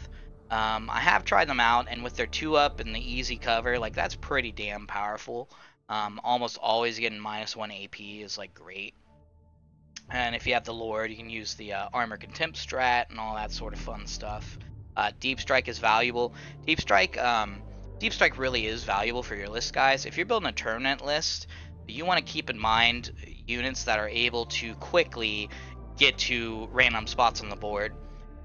Um, I have tried them out, and with their two up and the easy cover, like that's pretty damn powerful. Um, almost always getting minus one AP is like great. And if you have the Lord, you can use the uh, Armor Contempt strat and all that sort of fun stuff. Uh, Deep Strike is valuable. Deep Strike, um, Deep Strike really is valuable for your list, guys. If you're building a tournament list, you want to keep in mind units that are able to quickly get to random spots on the board,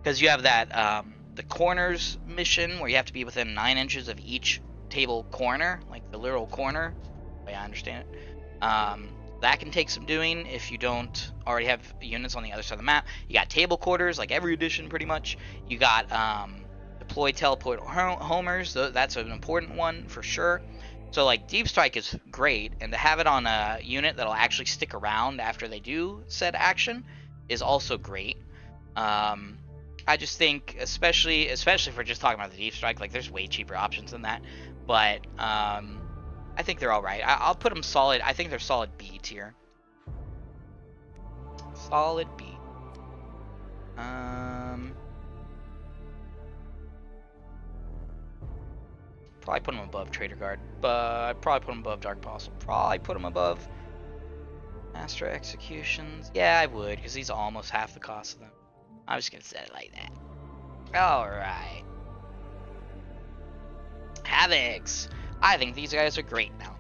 because you have that um, the corners mission where you have to be within nine inches of each table corner, like the literal corner. The way I understand it. Um, that can take some doing if you don't already have units on the other side of the map. You got table quarters, like every edition pretty much. You got um, deploy teleport homers. That's an important one for sure. So like deep strike is great, and to have it on a unit that'll actually stick around after they do said action is also great. Um, I just think, especially especially for just talking about the deep strike, like there's way cheaper options than that. But um, I think they're all right. I, will put them solid. I think they're solid B tier. Solid B. Um, probably put them above Traitor Guard, but I'd probably put them above Dark Apostle. Probably put them above Master Executions. Yeah, I would, because are almost half the cost of them. I'm just gonna set it like that. Alright. Havocs. I think these guys are great now.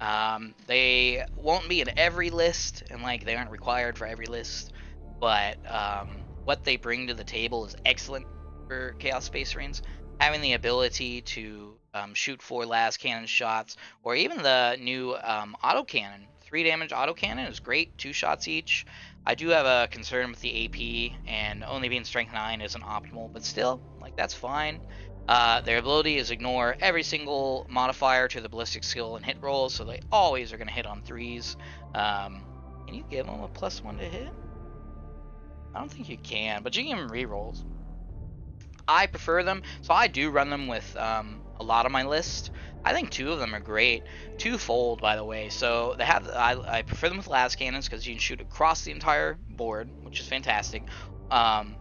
Um, they won't be in every list, and like they aren't required for every list, but um, what they bring to the table is excellent for Chaos Space Marines. Having the ability to um, shoot four las cannon shots, or even the new um, autocannon, three damage autocannon is great, two shots each. I do have a concern with the AP, and only being strength 9 isn't optimal, but still, like, that's fine. Uh, their ability is ignore every single modifier to the ballistic skill and hit rolls, so they always are going to hit on threes. Um, can you give them a plus one to hit? I don't think you can, but you can give them rerolls. I prefer them, so I do run them with um, a lot of my list. I think two of them are great. Two-fold, by the way. So they have. I, I prefer them with las cannons because you can shoot across the entire board, which is fantastic. Um,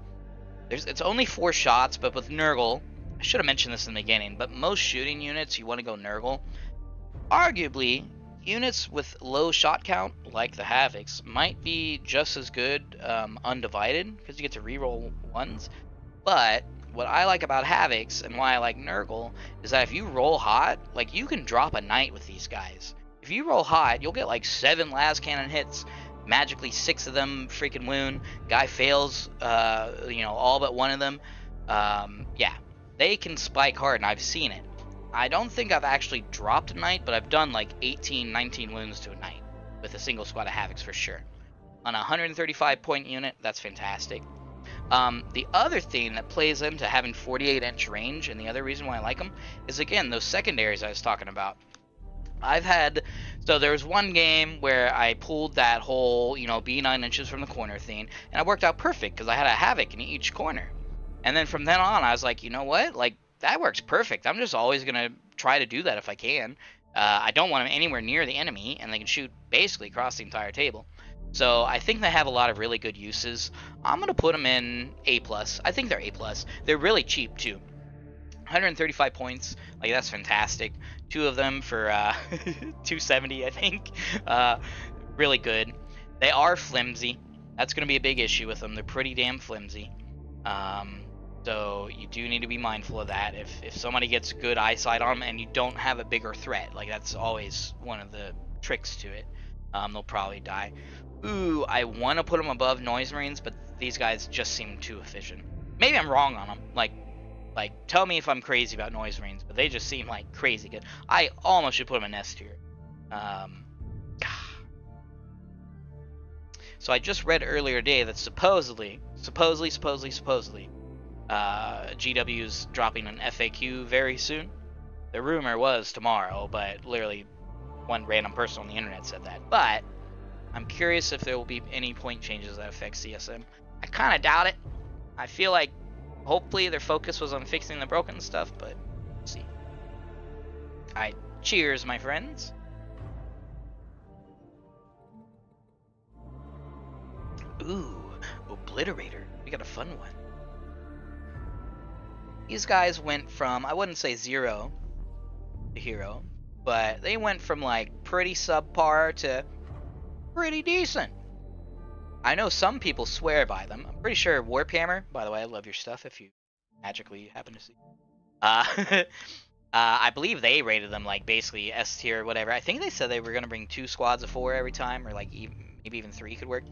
there's it's only four shots, but with Nurgle, I should have mentioned this in the beginning, but most shooting units, you want to go Nurgle. Arguably, units with low shot count, like the Havocs, might be just as good um, undivided, because you get to reroll ones. But what I like about Havocs, and why I like Nurgle, is that if you roll hot, like, you can drop a knight with these guys. If you roll hot, you'll get like seven las cannon hits, magically six of them freaking wound. Guy fails, uh, you know, all but one of them. Um, yeah, they can spike hard, and I've seen it. I don't think I've actually dropped a knight, but I've done like 18, 19 wounds to a knight with a single squad of Havocs for sure. On a 135 point unit, that's fantastic. Um, the other thing that plays into having 48 inch range, and the other reason why I like them, is again, those secondaries I was talking about. I've had, so there was one game where I pulled that whole, you know, be 9 inches from the corner thing, and it worked out perfect because I had a Havoc in each corner. And then from then on, I was like, you know what? Like, that works perfect. I'm just always going to try to do that if I can. Uh, I don't want them anywhere near the enemy, and they can shoot basically across the entire table. So I think they have a lot of really good uses. I'm going to put them in A+. plus. I think they're A+. plus. They're really cheap, too. 135 points, like that's fantastic. Two of them for uh, 270, I think. Uh, really good. They are flimsy. That's going to be a big issue with them. They're pretty damn flimsy. Um, So you do need to be mindful of that. If if somebody gets good eyesight on them and you don't have a bigger threat, like that's always one of the tricks to it, um, they'll probably die. Ooh, I want to put them above Noise Marines, but these guys just seem too efficient. Maybe I'm wrong on them. Like, like tell me if I'm crazy about Noise Marines, but they just seem like crazy good. I almost should put them in S tier. Um, so I just read earlier today that supposedly, supposedly, supposedly, supposedly, uh, GW's dropping an FAQ very soon. The rumor was tomorrow, but literally one random person on the internet said that. But I'm curious if there will be any point changes that affect CSM. I kind of doubt it. I feel like hopefully their focus was on fixing the broken stuff, but we'll see. Alright, cheers, my friends. Ooh, Obliterator. We got a fun one. These guys went from, I wouldn't say zero to hero, but they went from like pretty subpar to pretty decent. I know some people swear by them. I'm pretty sure Warphammer, by the way, I love your stuff if you magically happen to see. Uh, uh, I believe they rated them like basically S tier or whatever. I think they said they were going to bring two squads of four every time, or like even, maybe even three could work.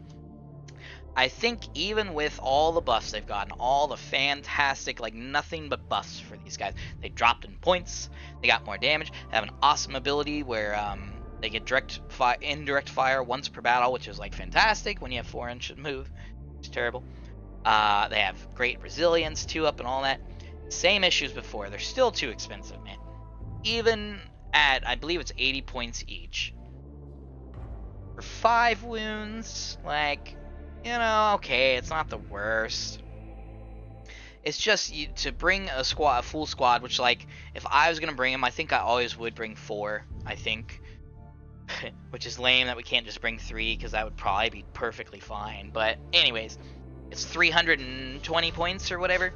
I think even with all the buffs they've gotten, all the fantastic, like nothing but buffs for these guys, they dropped in points, they got more damage, they have an awesome ability where um, they get direct fire, indirect fire once per battle, which is like fantastic when you have four inch move. It's terrible. Uh, they have great resilience, two up, and all that. Same issues before. They're still too expensive, man. Even at, I believe it's 80 points each. For five wounds, like you know, okay, it's not the worst. It's just you, to bring a squad, a full squad, which like if I was gonna bring him, I think I always would bring four. I think, which is lame that we can't just bring three because that would probably be perfectly fine. But anyways, it's 320 points or whatever.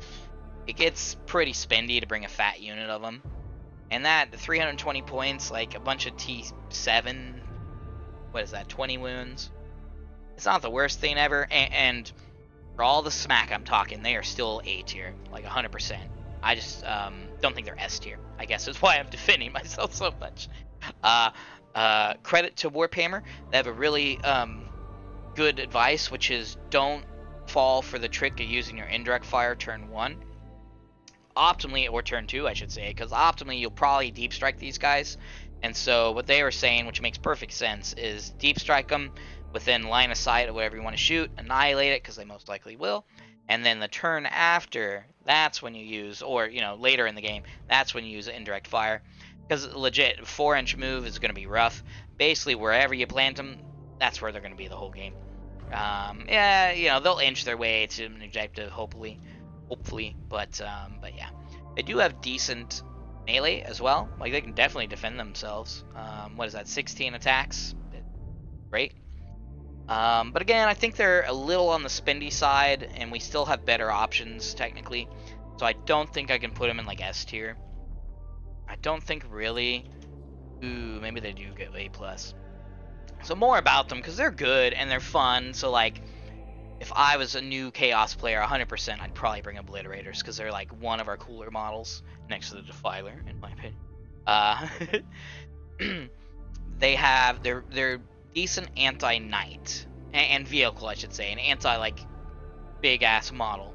It gets pretty spendy to bring a fat unit of them, and that the 320 points, like a bunch of T7. What is that? 20 wounds it's not the worst thing ever, and, and for all the smack I'm talking, they are still A tier, like 100%. I just um, don't think they're S tier. I guess is why I'm defending myself so much. Uh, uh, credit to Warphammer. They have a really um, good advice, which is don't fall for the trick of using your indirect fire turn one. Optimally, or turn two, I should say, because optimally you'll probably deep strike these guys. And so what they were saying, which makes perfect sense, is deep strike them, within line of sight of whatever you want to shoot, annihilate it because they most likely will, and then the turn after, that's when you use, or you know later in the game, that's when you use indirect fire, because legit four inch move is going to be rough. Basically, wherever you plant them, that's where they're going to be the whole game. Um, yeah, you know they'll inch their way to an objective, hopefully, hopefully, but um, but yeah, they do have decent melee as well. Like they can definitely defend themselves. Um, what is that? 16 attacks. Great. Um, but again, I think they're a little on the spendy side, and we still have better options technically. So I don't think I can put them in like S tier. I don't think really. Ooh, maybe they do get A plus. So more about them because they're good and they're fun. So like, if I was a new Chaos player, 100%, I'd probably bring Obliterators because they're like one of our cooler models next to the Defiler, in my opinion. Uh, they have they're they're decent anti-knight and, vehicle, I should say, an anti like big ass model,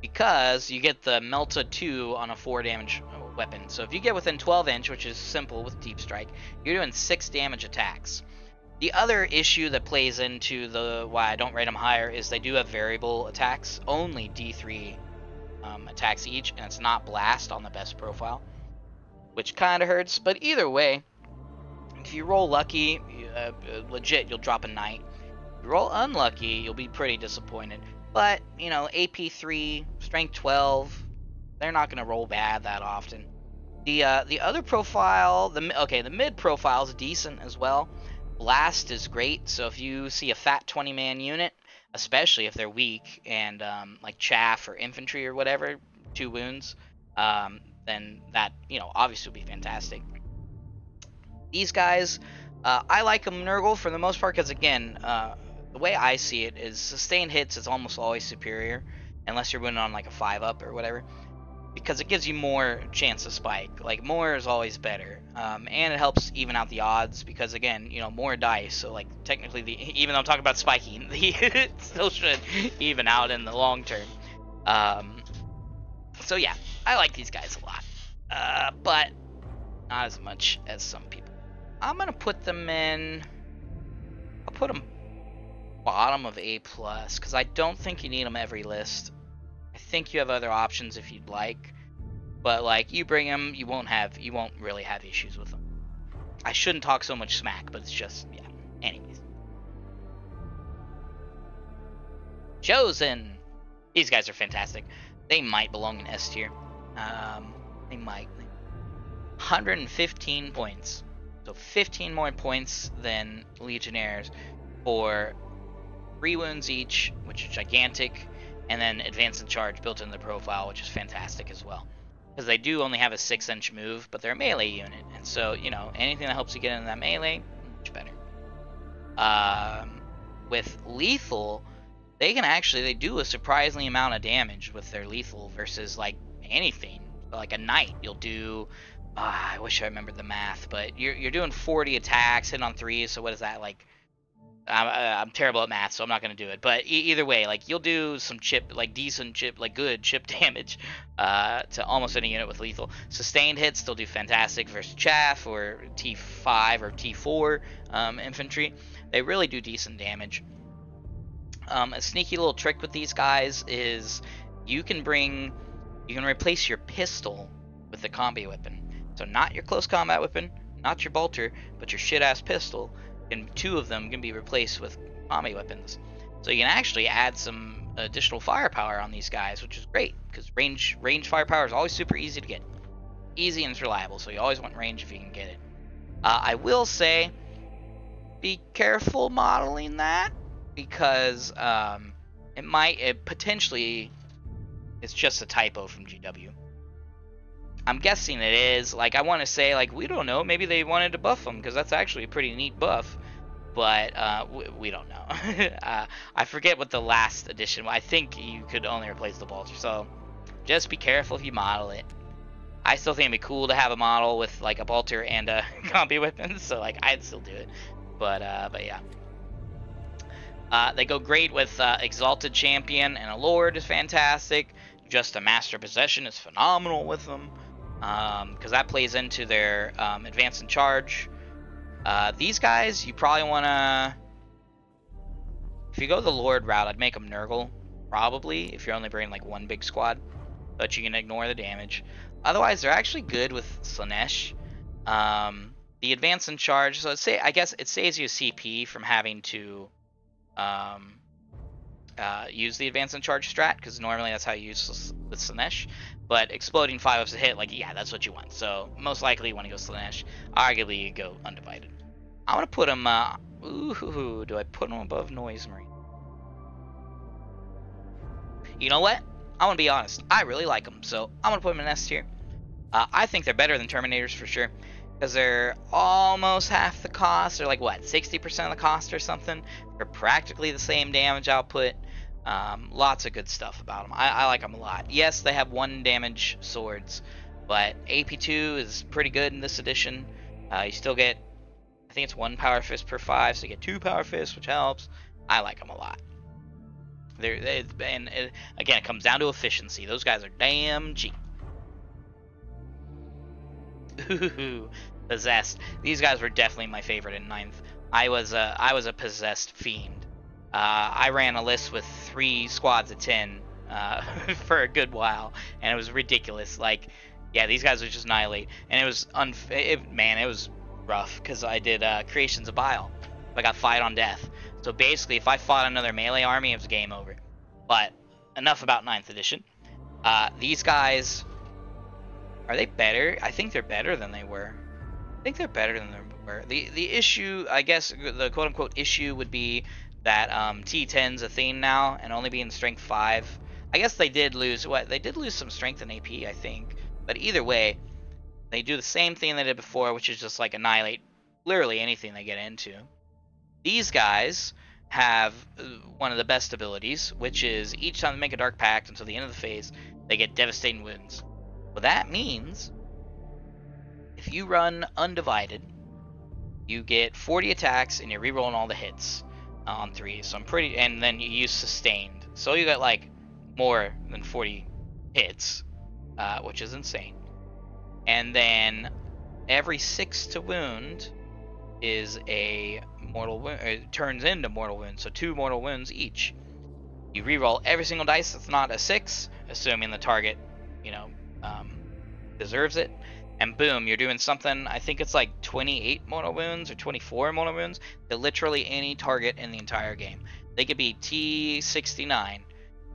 because you get the Melta 2 on a 4 damage weapon. So if you get within 12 inch, which is simple with deep strike, you're doing 6 damage attacks. The other issue that plays into the why I don't rate them higher is they do have variable attacks, only D3 um, attacks each, and it's not blast on the best profile, which kind of hurts. But either way, if you roll lucky, uh, legit, you'll drop a knight. If you roll unlucky, you'll be pretty disappointed. But, you know, AP 3, Strength 12, they're not going to roll bad that often. The uh, the other profile, the okay, the mid profile is decent as well. Blast is great, so if you see a fat 20 man unit, especially if they're weak and um, like chaff or infantry or whatever, two wounds, um, then that you know obviously would be fantastic. These guys, uh, I like them Nurgle for the most part because again, uh, the way I see it is sustained hits is almost always superior. unless you're winning on like a five up or whatever, because it gives you more chance to spike. Like more is always better, um, and it helps even out the odds because again, you know, more dice. So like technically, the even though I'm talking about spiking, the it still should even out in the long term. Um, so yeah, I like these guys a lot, uh, but not as much as some people. I'm gonna put them in. I'll put them bottom of A plus because I don't think you need them every list. I think you have other options if you'd like, but like you bring them, you won't have you won't really have issues with them. I shouldn't talk so much smack, but it's just yeah. Anyways, chosen. These guys are fantastic. They might belong in S tier. Um, they might. 115 points. So 15 more points than Legionaries for three wounds each, which is gigantic, and then advance and charge built into the profile, which is fantastic as well. Because they do only have a six inch move, but they're a melee unit, and so you know anything that helps you get into that melee, much better. Um, with lethal, they can actually they do a surprisingly amount of damage with their lethal versus like anything. Like a knight, you'll do uh, I wish I remembered the math, but you're you're doing 40 attacks, hitting on threes. So what is that like? I'm, I'm terrible at math, so I'm not gonna do it. But e- either way, like you'll do some chip, like decent chip, like good chip damage, uh, to almost any unit with lethal. Sustained hits still do fantastic versus chaff or T5 or T4 um, infantry. They really do decent damage. Um, a sneaky little trick with these guys is you can bring, you can replace your pistol with the combi weapon. So not your close combat weapon, not your bolter, but your shit ass pistol. And two of them can be replaced with combi weapons. So you can actually add some additional firepower on these guys, which is great because range range firepower is always super easy to get, easy and it's reliable. So you always want range if you can get it. Uh, I will say, be careful modeling that because um, it might it potentially it's just a typo from GW. I'm guessing it is. Like, I want to say, like, we don't know. Maybe they wanted to buff them because that's actually a pretty neat buff. But uh, we, we, don't know. uh, I forget what the last edition. I think you could only replace the bolter. So just be careful if you model it. I still think it'd be cool to have a model with like a bolter and a combi weapon. So like I'd still do it. But uh, but yeah. Uh, they go great with uh, Exalted Champion and a Lord is fantastic. Just a Master Possession is phenomenal with them because um, that plays into their um, advance and charge. Uh, these guys, you probably want to... If you go the Lord route, I'd make them Nurgle, probably, if you're only bringing like one big squad. But you can ignore the damage. Otherwise, they're actually good with Slaanesh. Um, the advance and charge, so say I guess it saves you CP from having to um, uh, use the advance and charge strat, because normally that's how you use with Slaanesh. But exploding five ups a hit, like, yeah, that's what you want. So most likely you want to go Slaanesh. Arguably you go Undivided. I want to put him, uh, ooh, do I put him above Noise Marine? You know what? I want to be honest. I really like them, so I'm to put them in S tier. Uh, I think they're better than Terminators for sure. Because they're almost half the cost. They're like, what, 60% of the cost or something? They're practically the same damage output. Um, lots of good stuff about them. I, I, like them a lot. Yes, they have one damage swords, but AP2 is pretty good in this edition. Uh, you still get, I think it's one power fist per five, so you get two power fists, which helps. I like them a lot. They're, they, and it, again, it comes down to efficiency. Those guys are damn cheap. Ooh, possessed. These guys were definitely my favorite in ninth. I was a, I was a possessed fiend. Uh, I ran a list with three squads of 10 uh, for a good while, and it was ridiculous. Like, yeah, these guys would just annihilate, and it was unf- it, man, it was rough because I did uh, Creations of Bile. I got fight on death. So basically, if I fought another melee army, it was game over. But enough about 9th edition. Uh, these guys, are they better? I think they're better than they were. I think they're better than they were. The the issue, I guess, the quote unquote issue would be that um, T10's a theme now and only being strength 5. I guess they did lose what they did lose some strength in AP, I think. But either way, they do the same thing they did before, which is just like annihilate literally anything they get into. These guys have uh, one of the best abilities, which is each time they make a Dark Pact until the end of the phase, they get devastating wounds. Well, that means if you run Undivided, you get 40 attacks and you're rerolling all the hits on three. So I'm pretty, and then you use Sustained. So you got like more than 40 hits, uh, which is insane. And then every six to wound is a mortal wound. It turns into mortal wounds, so two mortal wounds each. You reroll every single dice that's not a six, assuming the target, you know, um, deserves it. And boom, you're doing something. I think it's like 28 mortal wounds or 24 mortal wounds to literally any target in the entire game. They could be T69,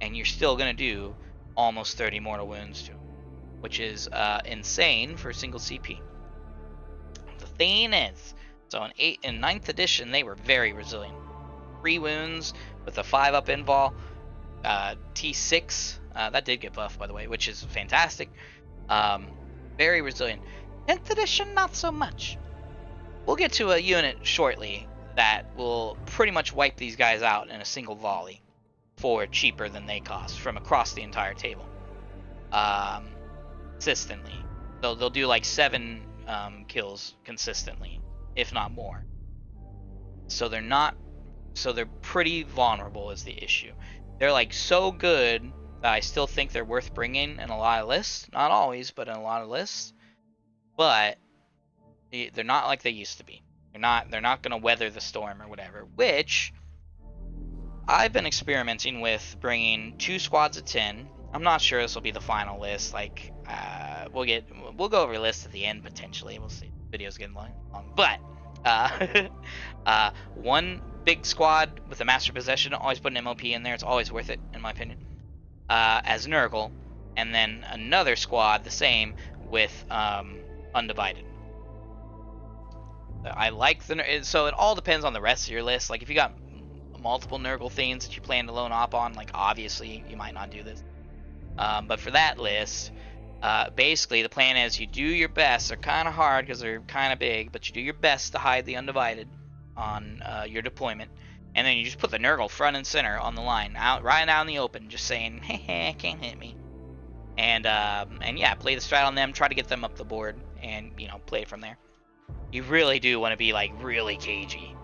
and you're still gonna do almost 30 mortal wounds to which is uh, insane for a single CP. The thing is, so in eight in ninth edition, they were very resilient. Three wounds with a five up invul. Uh, T6 uh, that did get buffed by the way, which is fantastic. Um, very resilient. 10th edition, not so much. We'll get to a unit shortly that will pretty much wipe these guys out in a single volley for cheaper than they cost from across the entire table. Um, consistently. They'll, they'll do like seven um, kills consistently, if not more. So they're not. So they're pretty vulnerable, is the issue. They're like so good I still think they're worth bringing in a lot of lists. Not always, but in a lot of lists. But they're not like they used to be. They're not. They're not going to weather the storm or whatever. Which I've been experimenting with bringing two squads of ten. I'm not sure this will be the final list. Like uh, we'll get we'll go over lists at the end potentially. We'll see. Video's getting long, long. but uh, uh, one big squad with a master possession. Always put an MOP in there. It's always worth it in my opinion uh, as Nurgle, and then another squad the same with um, Undivided. I like the so it all depends on the rest of your list. Like if you got multiple Nurgle things that you plan to lone op on, like obviously you might not do this. Um, but for that list, uh, basically the plan is you do your best. They're kind of hard because they're kind of big, but you do your best to hide the Undivided on uh, your deployment and then you just put the Nurgle front and center on the line, out right out in the open, just saying, "Hey, hey can't hit me." And um, and yeah, play the strat on them, try to get them up the board, and you know, play from there. You really do want to be like really cagey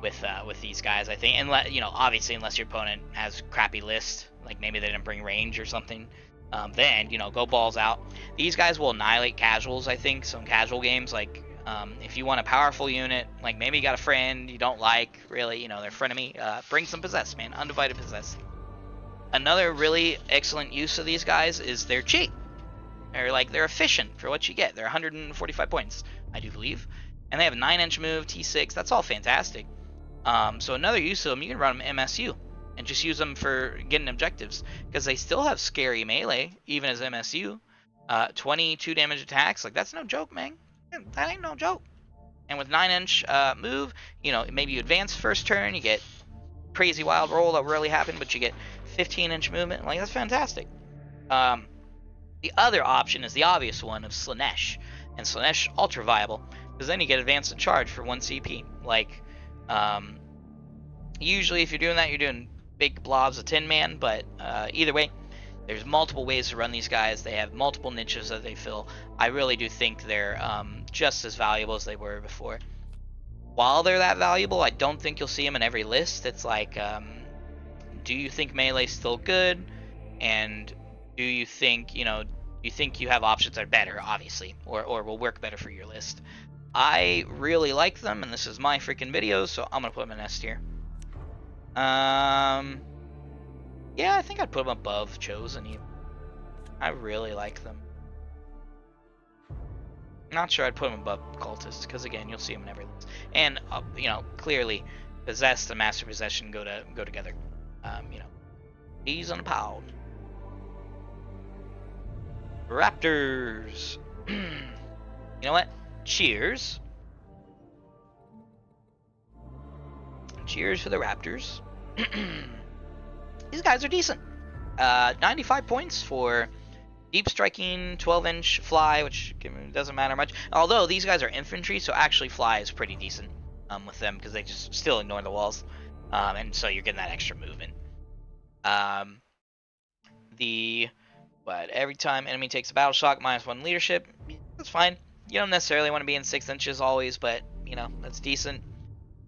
with uh, with these guys, I think. And you know, obviously, unless your opponent has crappy list, like maybe they didn't bring range or something, um, then you know, go balls out. These guys will annihilate casuals, I think. Some casual games like um, if you want a powerful unit, like maybe you got a friend you don't like, really, you know, they're frenemy, uh, bring some Possess, man. Undivided Possess. Another really excellent use of these guys is they're cheap. They're like, they're efficient for what you get. They're 145 points, I do believe. And they have a 9-inch move, T6, that's all fantastic. Um, so another use of them, you can run them MSU and just use them for getting objectives because they still have scary melee even as MSU. Uh, 22 damage attacks, like that's no joke, man that ain't no joke. And with 9 inch uh, move, you know, maybe you advance first turn, you get crazy wild roll that rarely happened, but you get 15 inch movement. Like, that's fantastic. Um, the other option is the obvious one of Slaanesh. And Slaanesh, ultra viable, because then you get advance and charge for 1 CP. Like, um, usually if you're doing that, you're doing big blobs of Tin Man, but uh, either way, there's multiple ways to run these guys. They have multiple niches that they fill. I really do think they're um, just as valuable as they were before. While they're that valuable, I don't think you'll see them in every list. It's like, um, do you think melee's still good? And do you think, you know, you think you have options that are better, obviously, or, or will work better for your list? I really like them, and this is my freaking video, so I'm going to put them in S tier. Um, yeah, I think I'd put them above Chosen even. I really like them. Not sure I'd put them above Cultist, because again, you'll see them in every list. And, uh, you know, clearly, Possessed and Master Possession go to go together. Um, you know, he's on a pound. Raptors. you know what? Cheers. Cheers for the Raptors. these guys are decent. Uh, 95 points for deep striking, 12 inch fly, which doesn't matter much. Although these guys are infantry, so actually fly is pretty decent um, with them because they just still ignore the walls. um, and so you're getting that extra movement. Um, the but every time enemy takes a battle shock, minus one leadership, that's fine. You don't necessarily want to be in six inches always, but you know that's decent.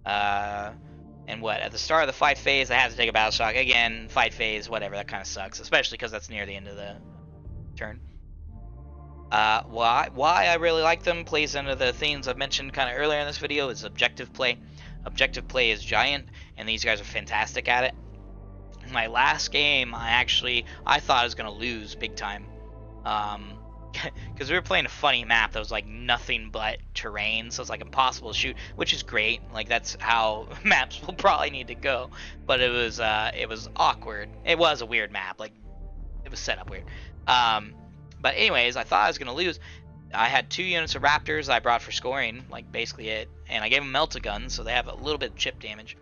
Uh, and what at the start of the fight phase, I have to take a battle shock again. Fight phase, whatever, that kind of sucks, especially because that's near the end of the turn. Uh, why why I really like them plays into the themes I've mentioned kind of earlier in this video is objective play. Objective play is giant, and these guys are fantastic at it my last game, I actually I thought I was gonna lose big time, um, because we were playing a funny map that was like nothing but terrain, so it's like impossible to shoot, which is great. Like that's how maps will probably need to go. But it was uh, it was awkward. It was a weird map. Like it was set up weird. Um, but anyways, I thought I was gonna lose. I had two units of Raptors I brought for scoring, like basically it, and I gave them melta guns, so they have a little bit of chip damage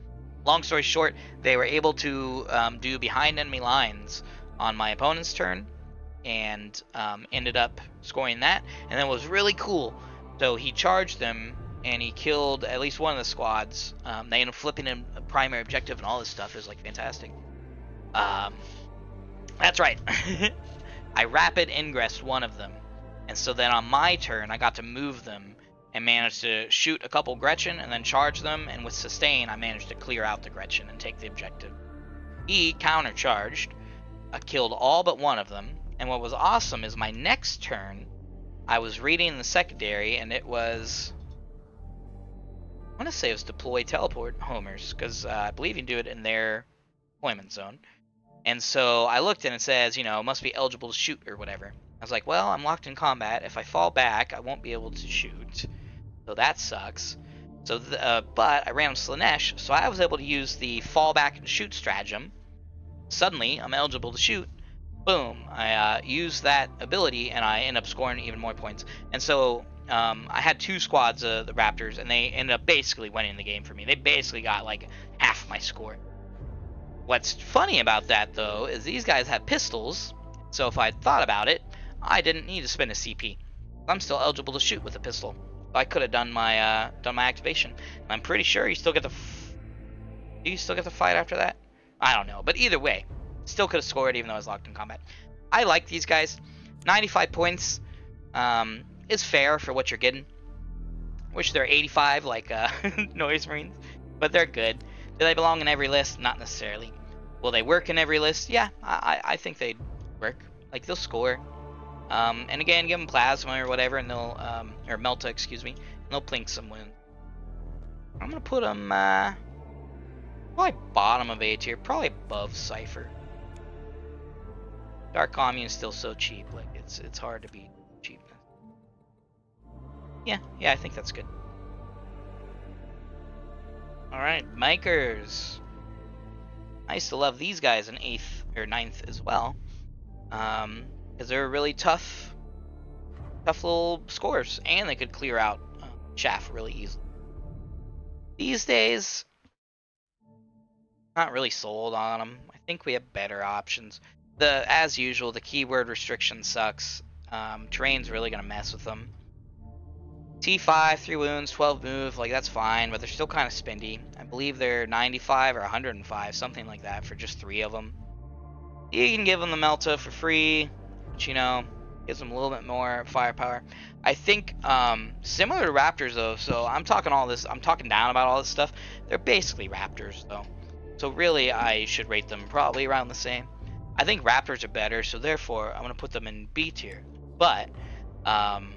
long story short, they were able to um, do behind enemy lines on my opponent's turn and um, ended up scoring that. And that was really cool. So he charged them and he killed at least one of the squads. Um, they ended up flipping him a primary objective and all this stuff. It was like fantastic. Um, that's right. I rapid ingress one of them. And so then on my turn, I got to move them and managed to shoot a couple Gretchin and then charge them, and with sustain, I managed to clear out the Gretchin and take the objective. He countercharged, I killed all but one of them, and what was awesome is my next turn, I was reading the secondary, and it was. I want to say it was deploy teleport homers, because uh, I believe you do it in their deployment zone. And so I looked and it says, you know, must be eligible to shoot or whatever. I was like, well, I'm locked in combat. If I fall back, I won't be able to shoot. So that sucks. So, uh, but I ran with Slaanesh, so I was able to use the fall back and shoot stratagem. Suddenly, I'm eligible to shoot. Boom! I uh, use that ability, and I end up scoring even more points. And so um, I had two squads of the Raptors, and they ended up basically winning the game for me. They basically got like half my score. What's funny about that, though, is these guys have pistols, so if I thought about it, I didn't need to spend a CP. I'm still eligible to shoot with a pistol. I could have done my uh, done my activation. I'm pretty sure you still get the. Do you still get the fight after that? I don't know, but either way, still could have scored even though I was locked in combat. I like these guys. 95 points um, is fair for what you're getting. Wish they're 85 like uh, Noise Marines, but they're good. Do they belong in every list? Not necessarily. Will they work in every list? Yeah, I, I think they'd work. Like they'll score. Um, and again, give them plasma or whatever, and they'll um, or melta, excuse me, and they'll plink some win. I'm gonna put them uh, probably bottom of A tier, probably above Cypher. Dark Commune is still so cheap, like it's it's hard to beat cheap. Yeah, yeah, I think that's good. All right, Bikers. I used to love these guys in eighth or ninth as well. Um, because they're really tough, tough little scores, and they could clear out uh, chaff really easily. These days, not really sold on them. I think we have better options. The as usual, the keyword restriction sucks. Um, terrain's really gonna mess with them. T5, 3 wounds, 12 move, like that's fine, but they're still kind of spendy. I believe they're 95 or 105, something like that for just three of them. You can give them the Melta for free, which, you know, gives them a little bit more firepower. I think um, similar to Raptors though. So I'm talking all this. I'm talking down about all this stuff. They're basically Raptors though. So really, I should rate them probably around the same. I think Raptors are better, so therefore I'm gonna put them in B tier. But um,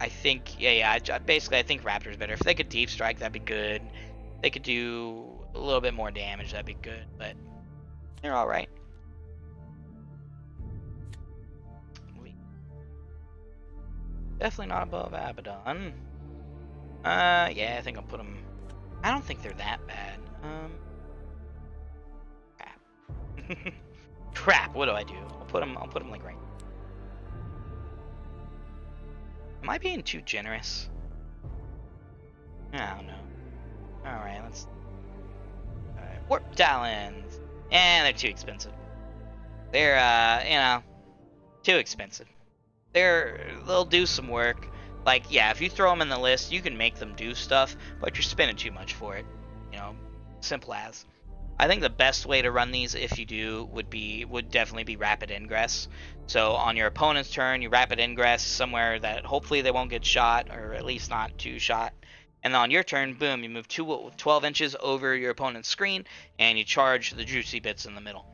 I think yeah yeah. I, basically, I think Raptors better. If they could deep strike, that'd be good. They could do a little bit more damage, that'd be good. But they're all right. Definitely not above Abaddon. Uh, yeah, I think I'll put them... I don't think they're that bad. Um... Crap, what do I do? I'll put them, I'll put them like right... Am I being too generous? I don't know. Alright, let's... Warp Talons! And they're too expensive. They're, uh, you know, too expensive they're they'll do some work. Like yeah, if you throw them in the list, you can make them do stuff, but you're spending too much for it. You know, simple as. I think the best way to run these, if you do, would be would definitely be rapid ingress. So on your opponent's turn, you rapid ingress somewhere that hopefully they won't get shot, or at least not two shot. And on your turn, boom, you move two, 12 inches over your opponent's screen, and you charge the juicy bits in the middle.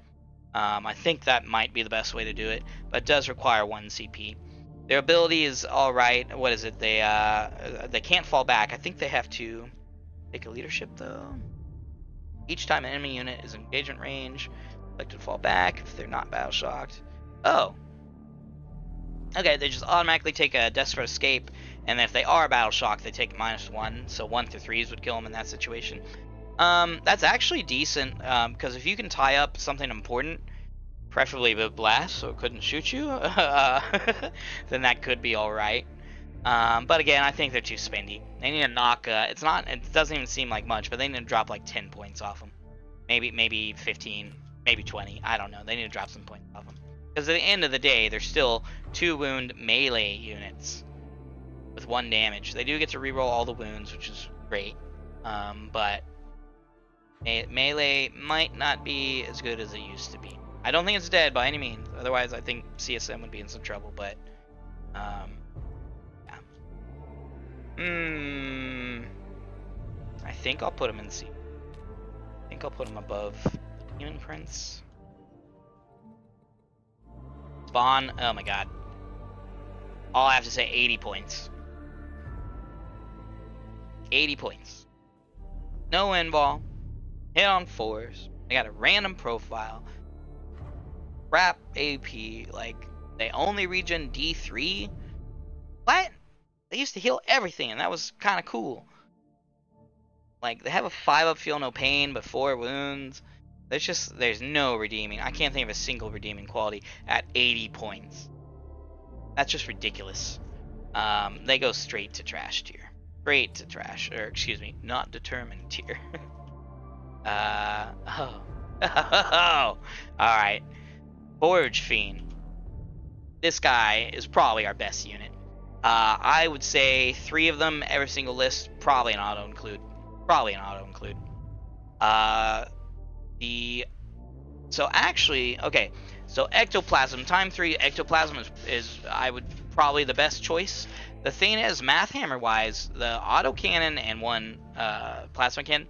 Um, I think that might be the best way to do it, but it does require one CP. Their ability is all right. What is it? They uh, they can't fall back. I think they have to take a leadership though. Each time an enemy unit is in engagement range, to fall back if they're not battle shocked. Oh. Okay, they just automatically take a desperate escape, and if they are battle shocked, they take minus one. So one through threes would kill them in that situation. Um, that's actually decent because um, if you can tie up something important, preferably with blast, so it couldn't shoot you, uh, then that could be all right. Um, but again, I think they're too spendy. They need to knock. Uh, it's not. It doesn't even seem like much, but they need to drop like 10 points off them. Maybe maybe 15, maybe 20. I don't know. They need to drop some points off them. Because at the end of the day, they're still two wound melee units with one damage. They do get to reroll all the wounds, which is great. Um, but me melee might not be as good as it used to be. I don't think it's dead by any means. Otherwise, I think CSM would be in some trouble. But um, Hmm. I think I'll put him in C. I think I'll put him above the Daemon Prince. Spawn. Oh my god. All I have to say 80 points. 80 points. No invul. Hit on fours. I got a random profile. Rap AP. Like, they only regen D3? What? They used to heal everything, and that was kind of cool. Like, they have a 5 up feel no pain, but 4 wounds. There's just, there's no redeeming. I can't think of a single redeeming quality at 80 points. That's just ridiculous. Um, they go straight to trash tier. Straight to trash, or excuse me, not determined tier. uh, oh. oh. Alright. Forgefiend. This guy is probably our best unit. Uh, I would say three of them, every single list, probably an auto include. Probably an auto include. Uh, the so actually, okay, so ectoplasm, time three, ectoplasm is, is I would probably the best choice. The thing is, math hammer wise, the auto cannon and one uh, plasma cannon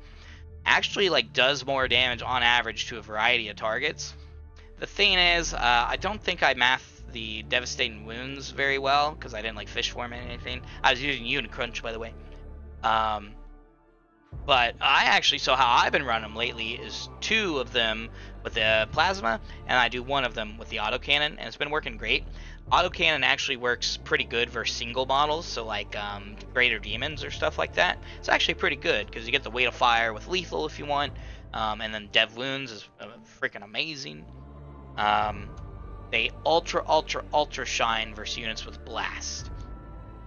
actually like does more damage on average to a variety of targets. The thing is, uh, I don't think I math the devastating wounds very well because I didn't like fish form or anything. I was using UnitCrunch by the way. Um, but I actually so how I've been running them lately is two of them with the plasma, and I do one of them with the autocannon, and it's been working great. Autocannon actually works pretty good for single models, so like um, greater demons or stuff like that. It's actually pretty good because you get the weight of fire with lethal if you want, um, and then dev wounds is uh, freaking amazing. Um, they ultra, ultra, ultra shine versus units with blast.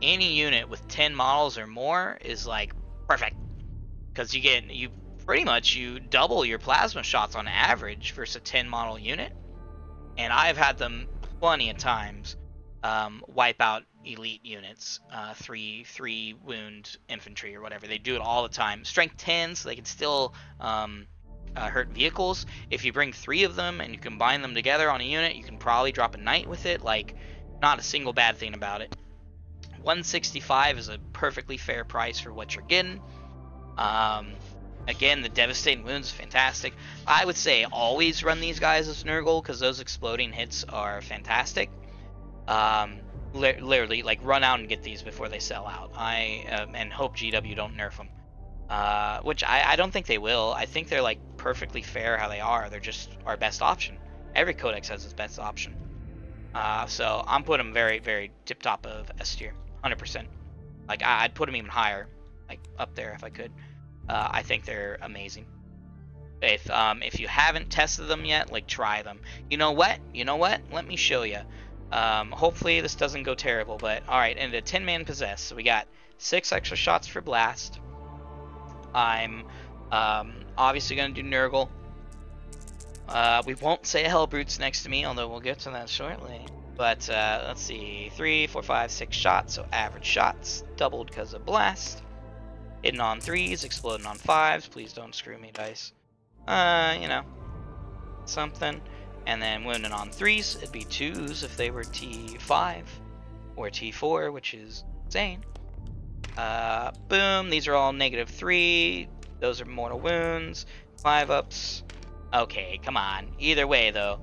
Any unit with 10 models or more is like perfect. Because you get, you pretty much, you double your plasma shots on average versus a 10 model unit. And I've had them plenty of times um, wipe out elite units, uh, three three wound infantry or whatever. They do it all the time. Strength 10, so they can still um, uh, hurt vehicles. If you bring three of them and you combine them together on a unit, you can probably drop a knight with it. Like, not a single bad thing about it. 165 is a perfectly fair price for what you're getting. Um, again, the devastating wounds fantastic. I would say always run these guys as Nurgle because those exploding hits are fantastic. Um, li literally, like run out and get these before they sell out. I um, and hope GW don't nerf them. Uh, which I, I don't think they will. I think they're like perfectly fair how they are. They're just our best option. Every codex has its best option. Uh, so I'm putting them very, very tip top of S tier, 100%. Like I, would put them even higher, like up there if I could. Uh, I think they're amazing. If um, if you haven't tested them yet, like try them. You know what? You know what? Let me show you. Um, hopefully this doesn't go terrible, but all right. And a 10 man possess. So we got six extra shots for blast. I'm um, obviously going to do Nurgle. Uh, we won't say Hellbrutes next to me, although we'll get to that shortly. But uh, let's see, three, four, five, six shots, so average shots, doubled because of blast. Hitting on threes, exploding on fives. Please don't screw me, dice. Uh, you know, something. And then wounding on threes, it'd be twos if they were T5 or T4, which is insane. Uh, boom, these are all negative three. Those are mortal wounds. Five ups. Okay, come on. Either way, though.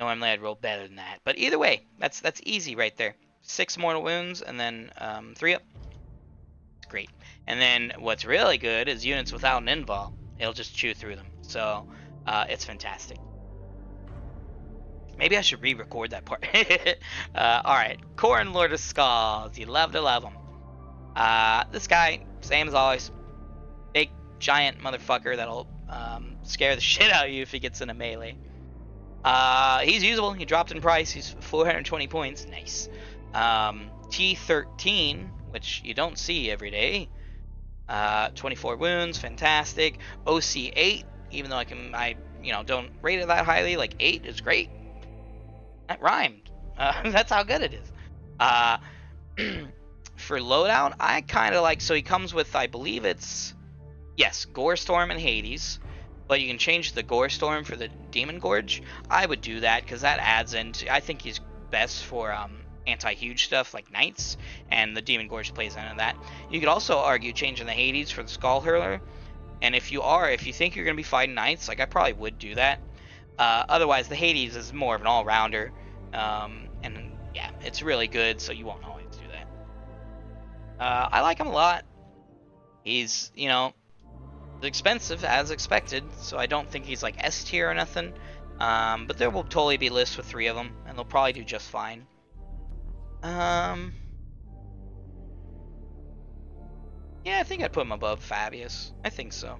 Normally I'd roll better than that. But either way, that's that's easy right there. Six mortal wounds and then um, three up. It's great. And then what's really good is units without an invul. It'll just chew through them. So uh, it's fantastic. Maybe I should re-record that part. uh, all right, Khorne Lord of Skulls. You love to love him. Uh, this guy, same as always, giant motherfucker that'll um, scare the shit out of you if he gets in a melee. Uh, he's usable. He dropped in price. He's 420 points. Nice. Um, T13, which you don't see every day. Uh, 24 wounds, fantastic. OC8, even though I can, I you know don't rate it that highly. Like eight is great. That rhymed. Uh, that's how good it is. Uh, for loadout, I kind of like. So he comes with, I believe it's, yes, Gore Storm and Hades, but you can change the Gore Storm for the Daemongore. I would do that because that adds into. I think he's best for um, anti-huge stuff like Knights, and the Daemongore plays into that. You could also argue changing the Hades for the Skull Hurler, and if you are, if you think you're going to be fighting Knights, like I probably would do that. Uh, otherwise, the Hades is more of an all-rounder, um, and yeah, it's really good, so you won't always do that. Uh, I like him a lot. He's, you know, expensive as expected, so I don't think he's like S tier or nothing. Um, but there will totally be lists with three of them, and they'll probably do just fine. Um, yeah, I think I'd put him above Fabius. I think so.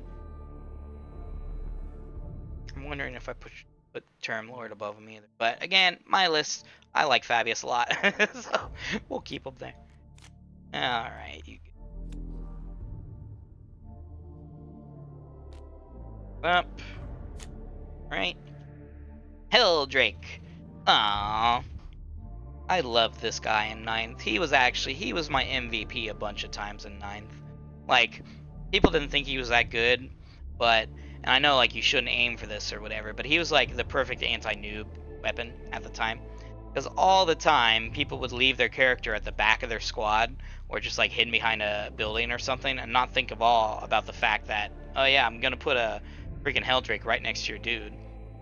I'm wondering if I put put Term Lord above him either. But again, my list, I like Fabius a lot, so we'll keep him there. All right, you. Up. Right. Drake. Aww. I love this guy in ninth. He was actually he was my MVP a bunch of times in ninth. Like people didn't think he was that good, but and I know like you shouldn't aim for this or whatever, but he was like the perfect anti-noob weapon at the time. Because all the time people would leave their character at the back of their squad or just like hidden behind a building or something and not think of all about the fact that oh yeah I'm gonna put a freaking Heldrake right next to your dude.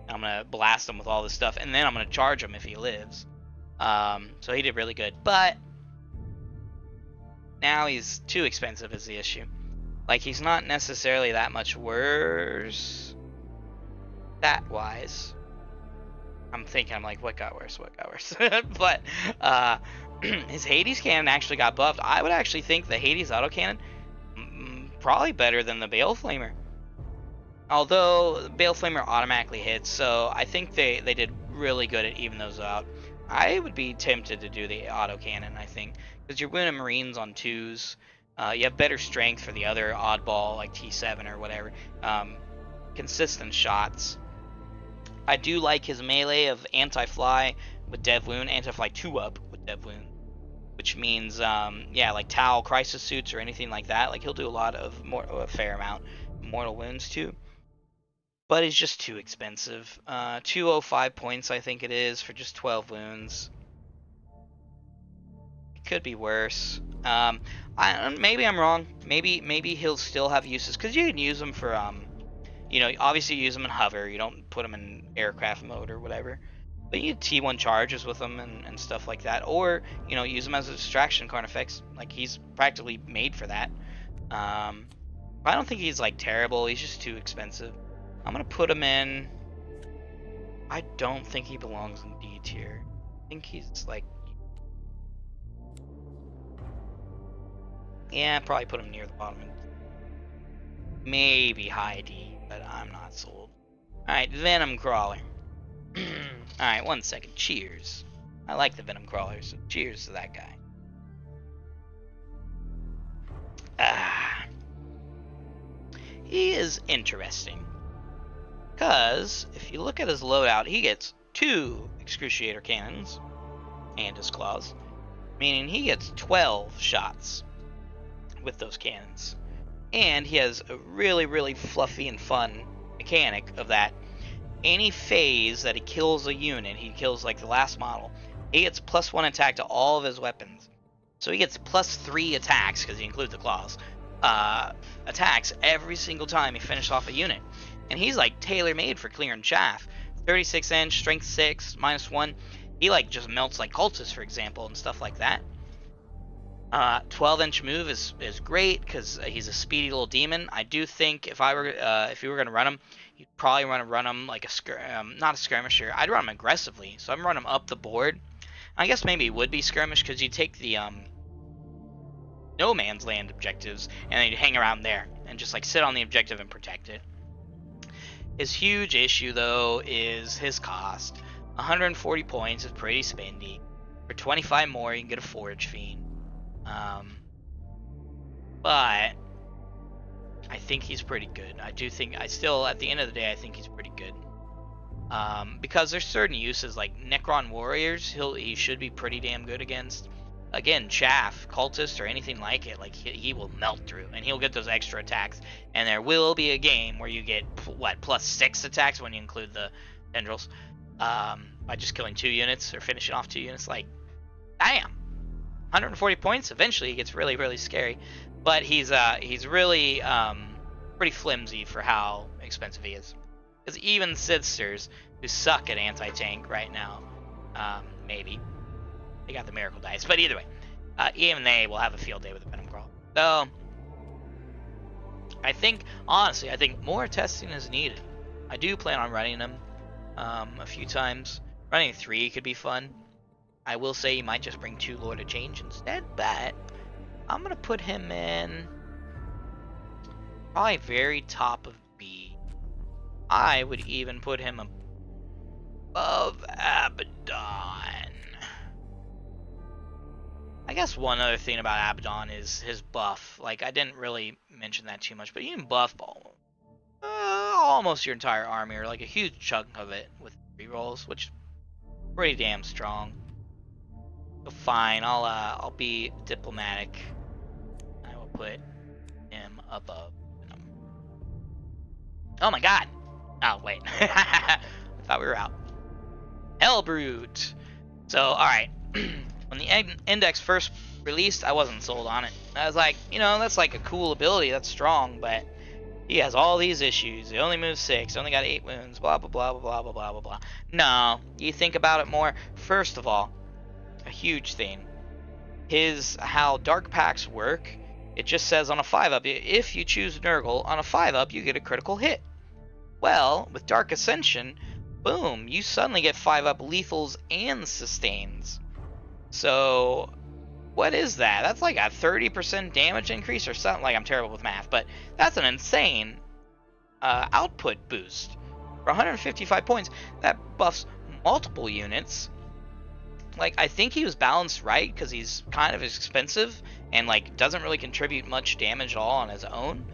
I'm gonna blast him with all this stuff and then I'm gonna charge him if he lives. Um, so he did really good, but now he's too expensive is the issue. Like he's not necessarily that much worse that wise. I'm thinking I'm like what got worse, what got worse. but uh, his Hades cannon actually got buffed. I would actually think the Hades auto cannon probably better than the Bale Flamer. Although Bale Flamer automatically hits, so I think they, they did really good at even those out. I would be tempted to do the auto cannon, I think, because you're winning Marines on twos. Uh, you have better strength for the other oddball, like T7 or whatever. Um, consistent shots. I do like his melee of anti-fly with Dev Wound, anti-fly 2 up with Dev Wound, which means, um, yeah, like Tau crisis suits or anything like that. Like he'll do a lot of more, a fair amount mortal wounds too but he's just too expensive. Uh, 205 points, I think it is, for just 12 wounds. It could be worse. Um, I, maybe I'm wrong. Maybe maybe he'll still have uses because you can use him for um, you know, obviously you use him in hover. You don't put him in aircraft mode or whatever. But you T1 charges with him and, and stuff like that, or you know, use him as a distraction Carnifex. Like he's practically made for that. Um, I don't think he's like terrible. He's just too expensive. I'm gonna put him in. I don't think he belongs in D tier. I think he's like. Yeah, probably put him near the bottom. Maybe high D, but I'm not sold. Alright, Venom Crawler. Alright, one second. Cheers. I like the Venom Crawler, so cheers to that guy. Ah. He is interesting. Because if you look at his loadout, he gets two Excruciator cannons and his claws, meaning he gets 12 shots. with those cannons. And he has a really, really fluffy and fun mechanic of that. Any phase that he kills a unit, he kills like the last model, he gets plus one attack to all of his weapons. So he gets plus three attacks, because he includes the claws, uh, attacks every single time he finishes off a unit. And he's like tailor made for clearing chaff. 36 inch, strength 6, minus 1. He like just melts like cultists, for example, and stuff like that. Uh, 12 inch move is is great because he's a speedy little demon. I do think if I were uh, if you were gonna run him, you'd probably want to run him like a um, not a skirmisher. I'd run him aggressively, so I'm run him up the board. I guess maybe it would be skirmish because you take the um, no man's land objectives and then you hang around there and just like sit on the objective and protect it. His huge issue though is his cost. 140 points is pretty spendy. For 25 more, you can get a Forgefiend. Um, but I think he's pretty good. I do think I still, at the end of the day, I think he's pretty good. Um, because there's certain uses like Necron Warriors, he'll he should be pretty damn good against. Again, Chaff, Cultist, or anything like it, like he, he will melt through, and he'll get those extra attacks. And there will be a game where you get what plus six attacks when you include the tendrils um, by just killing two units or finishing off two units. Like, damn, 140 points. Eventually, he gets really, really scary. But he's uh, he's really um, pretty flimsy for how expensive he is. Because even Sithsters, who suck at anti-tank right now, um, maybe they got the miracle dice. But either way, uh, even they will have a field day with the Venom Crawl. So I think honestly, I think more testing is needed. I do plan on running them um, a few times. Running three could be fun. I will say you might just bring two Lord of Change instead, but I'm gonna put him in probably very top of B. I would even put him above Abaddon. I guess one other thing about Abaddon is his buff. Like I didn't really mention that too much, but you can buff uh, almost your entire army, or like a huge chunk of it with rerolls, which is pretty damn strong. So fine, I'll uh, I'll be diplomatic. I will put him above. Oh my god! Oh wait, I thought we were out. Hellbrute. So all right, when the index first released, I wasn't sold on it. I was like, you know, that's like a cool ability, that's strong, but he has all these issues. He only moves six, only got eight wounds, blah blah blah blah blah blah blah blah. No, you think about it more. First of all, a huge thing. His how dark pacts work. It just says on a five up, if you choose Nurgle on a five up, you get a critical hit. Well, with Dark Ascension, boom, you suddenly get five up lethals and sustains. So, what is that? That's like a 30% damage increase or something. Like I'm terrible with math, but that's an insane uh, output boost. For 155 points, that buffs multiple units like I think he was balanced right because he's kind of expensive and like doesn't really contribute much damage at all on his own.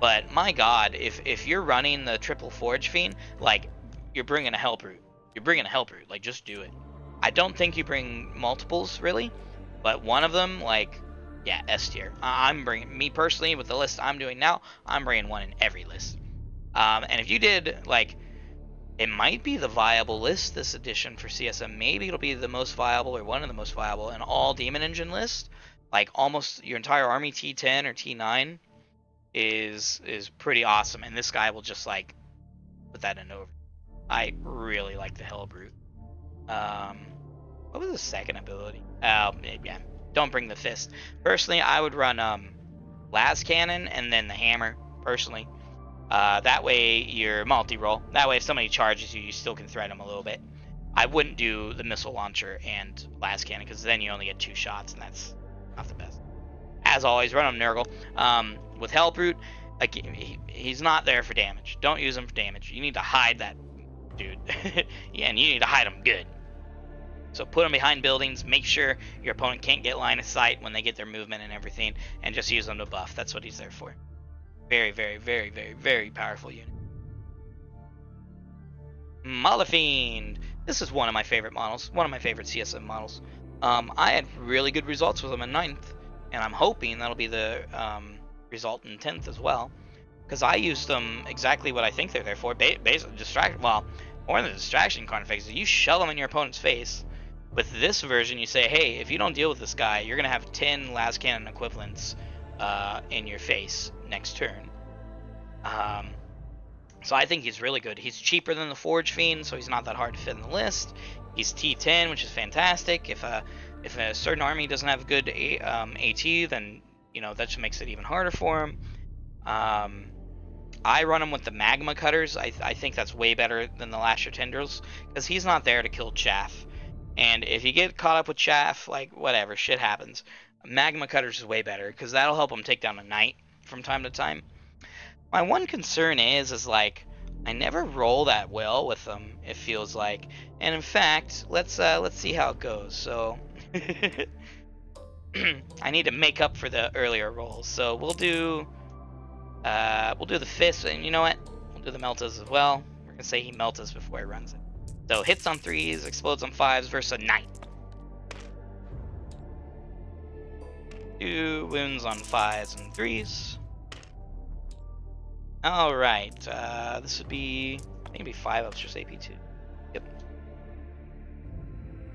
But my God, if if you're running the triple Forgefiend, like you're bringing a Hellbrute, you're bringing a Hellbrute. Like just do it. I don't think you bring multiples really, but one of them, like yeah, S tier. I'm bringing me personally with the list I'm doing now. I'm bringing one in every list. Um, and if you did like it might be the viable list this edition for CSM. Maybe it'll be the most viable or one of the most viable in all Demon Engine list. Like almost your entire army T10 or T9 is is pretty awesome, and this guy will just like put that in over. I really like the Hellbrute. Um, what was the second ability? Oh, yeah. Don't bring the fist. Personally, I would run um, las cannon and then the hammer. Personally, uh, that way you're multi-roll. That way if somebody charges you, you still can threat them a little bit. I wouldn't do the missile launcher and las cannon because then you only get two shots and that's not the best. As always, run on Nurgle. Um, with Hellbrute, like, he, he's not there for damage. Don't use him for damage. You need to hide that dude. yeah, and you need to hide him good. So put them behind buildings. Make sure your opponent can't get line of sight when they get their movement and everything, and just use them to buff. That's what he's there for. Very, very, very, very, very powerful unit. Maulerfiend. This is one of my favorite models. One of my favorite CSM models. Um, I had really good results with him in ninth. and I'm hoping that'll be the um, result in 10th as well. Because I use them exactly what I think they're there for. Ba- basically, distract. Well, more than the distraction Carnifex, you shove them in your opponent's face. With this version, you say, hey, if you don't deal with this guy, you're going to have 10 lascannon equivalents uh, in your face next turn. Um, so I think he's really good. He's cheaper than the Forgefiend, so he's not that hard to fit in the list. He's T10, which is fantastic. If a if a certain army doesn't have good a, um, AT, then you know that just makes it even harder for him. Um, I run him with the magma cutters. I, I think that's way better than the lasher tendrils because he's not there to kill chaff. And if you get caught up with chaff, like whatever, shit happens. Magma cutters is way better because that'll help them take down a knight from time to time. My one concern is, is like I never roll that well with them. It feels like, and in fact, let's uh, let's see how it goes. So I need to make up for the earlier rolls. So we'll do uh, we'll do the fist, and you know what? We'll do the meltas as well. We're gonna say he meltas before he runs it. So hits on threes, explodes on fives versus a knight. Two wounds on fives and threes. Alright, uh, this would be maybe five ups just AP2. Yep.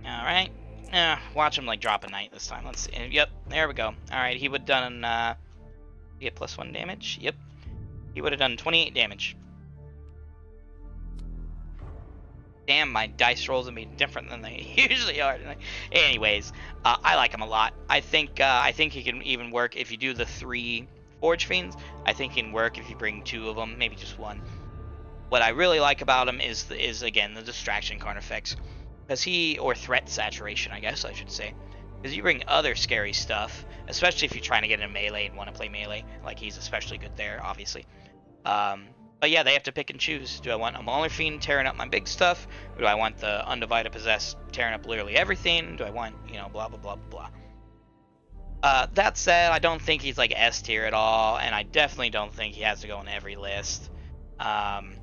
Alright. Yeah, watch him like drop a knight this time. Let's see. Yep, there we go. Alright, he would done uh get plus one damage. Yep. He would have done 28 damage. Damn, my dice rolls would be different than they usually are. Anyways, uh, I like him a lot. I think uh, I think he can even work if you do the three Forgefiends. I think he can work if you bring two of them, maybe just one. What I really like about him is the, is again the distraction Carnifex, because he or threat saturation, I guess I should say, because you bring other scary stuff, especially if you're trying to get in melee and want to play melee. Like he's especially good there, obviously. Um, but yeah, they have to pick and choose. Do I want a Maulerfiend tearing up my big stuff? Or do I want the Undivided Possessed tearing up literally everything? Do I want, you know, blah, blah, blah, blah. Uh, that said, I don't think he's like S tier at all, and I definitely don't think he has to go on every list. Um,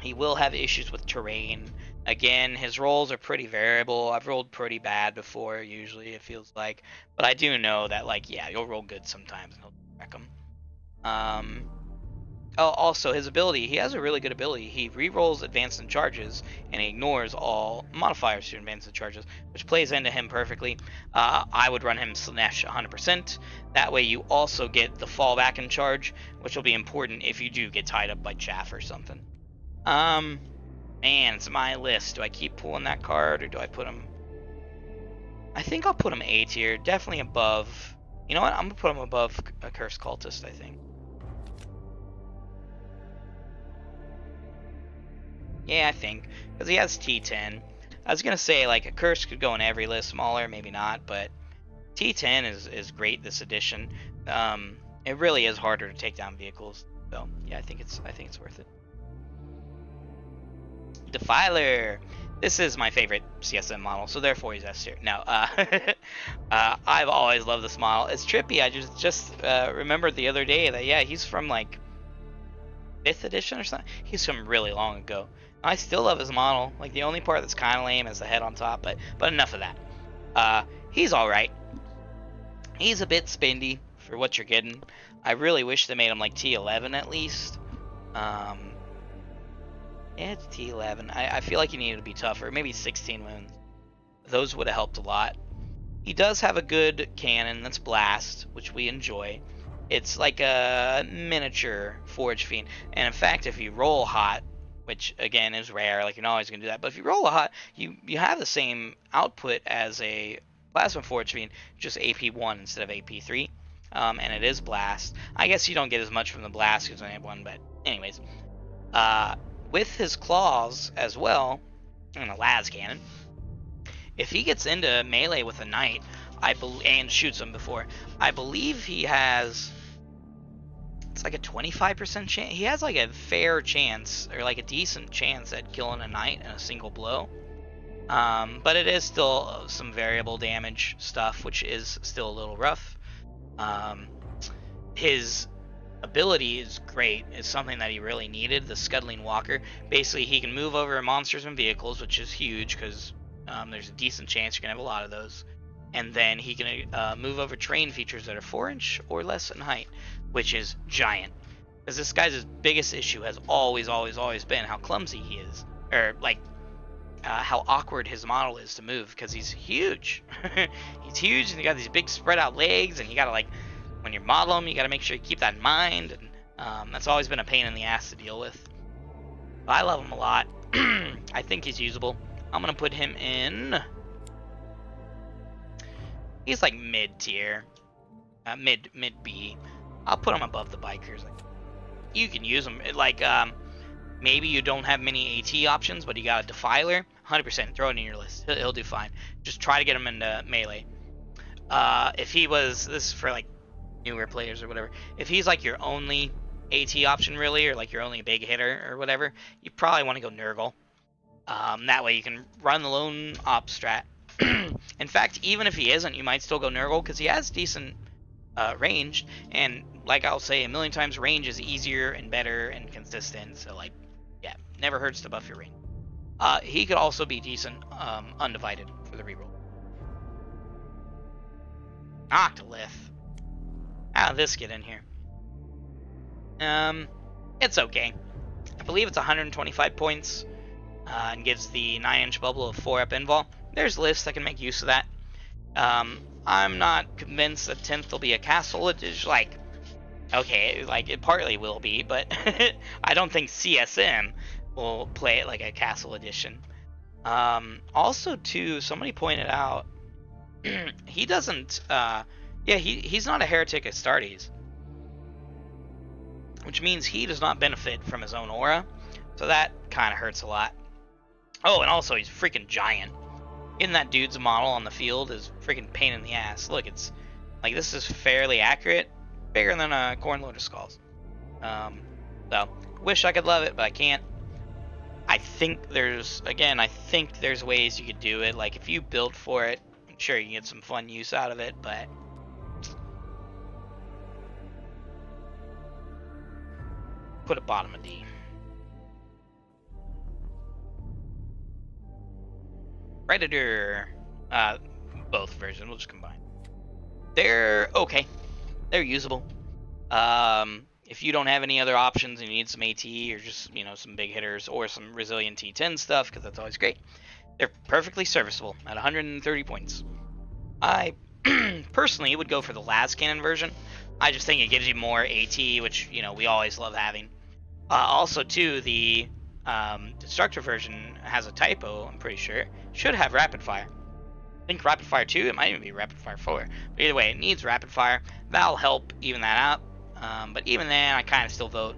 he will have issues with terrain. Again, his rolls are pretty variable. I've rolled pretty bad before, usually, it feels like. But I do know that, like, yeah, you'll roll good sometimes and he'll wreck them. Um, Oh, also his ability. He has a really good ability. He re-rolls advanced and charges, and he ignores all modifiers to advanced and charges, which plays into him perfectly. Uh, I would run him Slaanesh 100%. That way you also get the fallback and charge, which will be important if you do get tied up by chaff or something. Um, man, it's my list. Do I keep pulling that card, or do I put him... I think I'll put him A tier, definitely above... You know what? I'm going to put him above Accursed Cultist, I think. Yeah, I think. Because he has T10. I was going to say, like, Accursed could go in every list, smaller, maybe not, but T10 is, is great this edition. Um, it really is harder to take down vehicles. So, yeah, I think it's I think it's worth it. Defiler! This is my favorite CSM model, so therefore he's S tier. No, uh, uh, I've always loved this model. It's trippy. I just just uh, remembered the other day that yeah, he's from like fifth edition or something. He's from really long ago. I still love his model. Like the only part that's kind of lame is the head on top, but but enough of that. Uh, he's all right. He's a bit spendy for what you're getting. I really wish they made him like T11 at least. Um, yeah, it's T11. I, I feel like he needed to be tougher. Maybe 16 wounds. Those would have helped a lot. He does have a good cannon that's blast, which we enjoy. It's like a miniature Forgefiend. And in fact, if you roll hot, which again is rare. Like you're not always gonna do that. But if you roll a hot, you you have the same output as a plasma Forgefiend, just AP1 instead of AP3. Um, and it is blast. I guess you don't get as much from the blast because I have one, but anyways, uh, with his claws as well, and a las cannon. If he gets into melee with a knight, I and shoots him before, I believe he has it's like a 25% chance. He has like a fair chance, or like a decent chance at killing a knight in a single blow. Um, but it is still some variable damage stuff, which is still a little rough. Um, his ability is great. It's something that he really needed. The Scuttling Walker. Basically, he can move over monsters and vehicles, which is huge because um, there's a decent chance you're gonna have a lot of those. And then he can uh, move over terrain features that are four inch or less in height, which is giant. Because this guy's biggest issue has always, always, always been how clumsy he is, or like uh, how awkward his model is to move because he's huge. he's huge and he got these big spread out legs, and you gotta like when you model him, you gotta make sure you keep that in mind, and um, that's always been a pain in the ass to deal with. But I love him a lot. I think he's usable. I'm gonna put him in. He's like mid tier, uh, mid mid B. I'll put him above the bikers. Like, you can use him. Like um, maybe you don't have many AT options, but you got a defiler. 100% throw it in your list. He'll, he'll do fine. Just try to get him into melee. Uh, if he was this is for like newer players or whatever. If he's like your only AT option really, or like your only a big hitter or whatever, you probably want to go Nurgle. Um, that way you can run the lone op strat. In fact, even if he isn't, you might still go Nurgle because he has decent uh, range. And like I'll say a million times, range is easier and better and consistent. So like, yeah, never hurts to buff your range. Uh, he could also be decent um, undivided for the reroll. Octolith. How did this get in here? Um, it's okay. I believe it's 125 points uh, and gives the 9-inch bubble of 4 up invul. There's lists that can make use of that. Um, I'm not convinced that 10th will be a castle. It's like, okay, like it partly will be, but I don't think CSM will play it like a castle edition. Um, also, too, somebody pointed out he doesn't. Uh, yeah, he he's not a heretic Astartes which means he does not benefit from his own aura, so that kind of hurts a lot. Oh, and also he's freaking giant. Getting that dude's model on the field is freaking pain in the ass. Look, it's like this is fairly accurate, bigger than a Khorne Lord of Skulls. Um, so wish I could love it, but I can't. I think there's again, I think there's ways you could do it. Like if you build for it, I'm sure you can get some fun use out of it, but put a bottom of D. Predator. Uh, both versions. We'll just combine. They're okay. They're usable. Um, if you don't have any other options and you need some AT or just, you know, some big hitters or some resilient T10 stuff, because that's always great, they're perfectly serviceable at 130 points. I personally would go for the las cannon version. I just think it gives you more AT, which, you know, we always love having. Uh, also, too, the um, Destructor version has a typo, I'm pretty sure. Should have Rapid Fire. I think Rapid Fire 2, it might even be Rapid Fire 4. But either way, it needs Rapid Fire. That'll help even that out. Um, but even then, I kind of still vote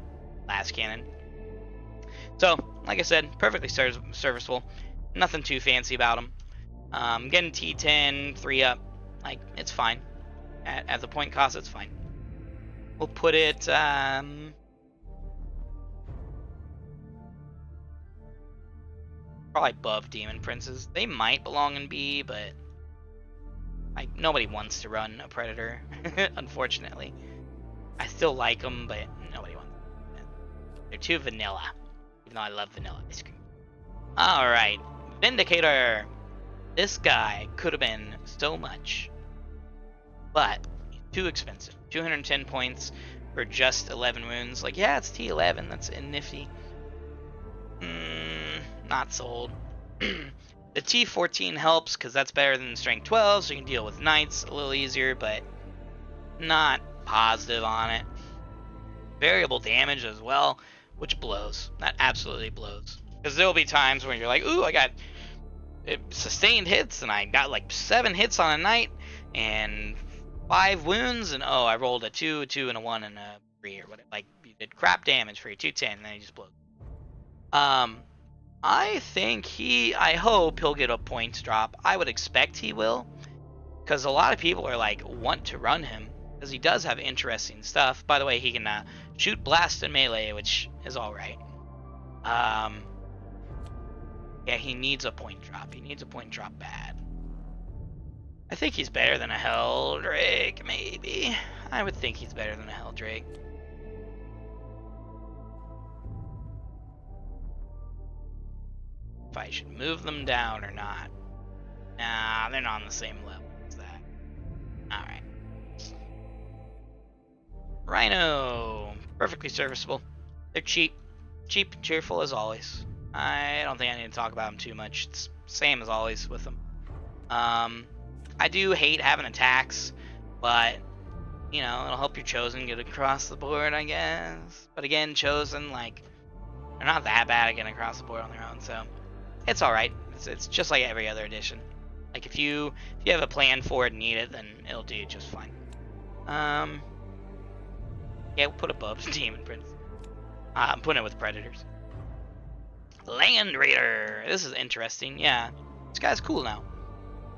las cannon. So, like I said, perfectly serviceable. Nothing too fancy about them. Um, getting T10, 3 up, like, it's fine. At, at the point cost, it's fine. We'll put it, um, probably above Daemon Princes. They might belong in B, but like nobody wants to run a Predator, unfortunately. I still like them, but nobody wants them. They're too vanilla, even though I love vanilla ice cream. Alright, Vindicator. This guy could have been so much, but too expensive. 210 points for just 11 wounds. Like, yeah, it's T11, that's nifty. Hmm not sold. the T14 helps because that's better than Strength 12, so you can deal with Knights a little easier, but not positive on it. Variable damage as well, which blows. That absolutely blows. Because there will be times when you're like, ooh, I got sustained hits, and I got like seven hits on a Knight, and five wounds, and oh, I rolled a two, a two, and a one, and a three, or whatever. Like, you did crap damage for your 210, and then you just blow. Um, I think he, I hope he'll get a points drop. I would expect he will. Because a lot of people are like, want to run him. Because he does have interesting stuff. By the way, he can uh, shoot, blast, and melee, which is alright. Um, yeah, he needs a point drop. He needs a point drop bad. I think he's better than a Heldrake, maybe. I would think he's better than a Heldrake. if I should move them down or not. Nah, they're not on the same level as that. Alright. Rhino! Perfectly serviceable. They're cheap. Cheap and cheerful as always. I don't think I need to talk about them too much. It's same as always with them. Um, I do hate having attacks, but you know, it'll help your chosen get across the board, I guess. But again, chosen, like, they're not that bad at getting across the board on their own, so it's all right. It's, it's just like every other edition. Like if you if you have a plan for it and need it, then it'll do just fine. Um, yeah, we'll put a above Daemon Prince. Uh, I'm putting it with Predators. Land Raider. This is interesting. Yeah, this guy's cool now.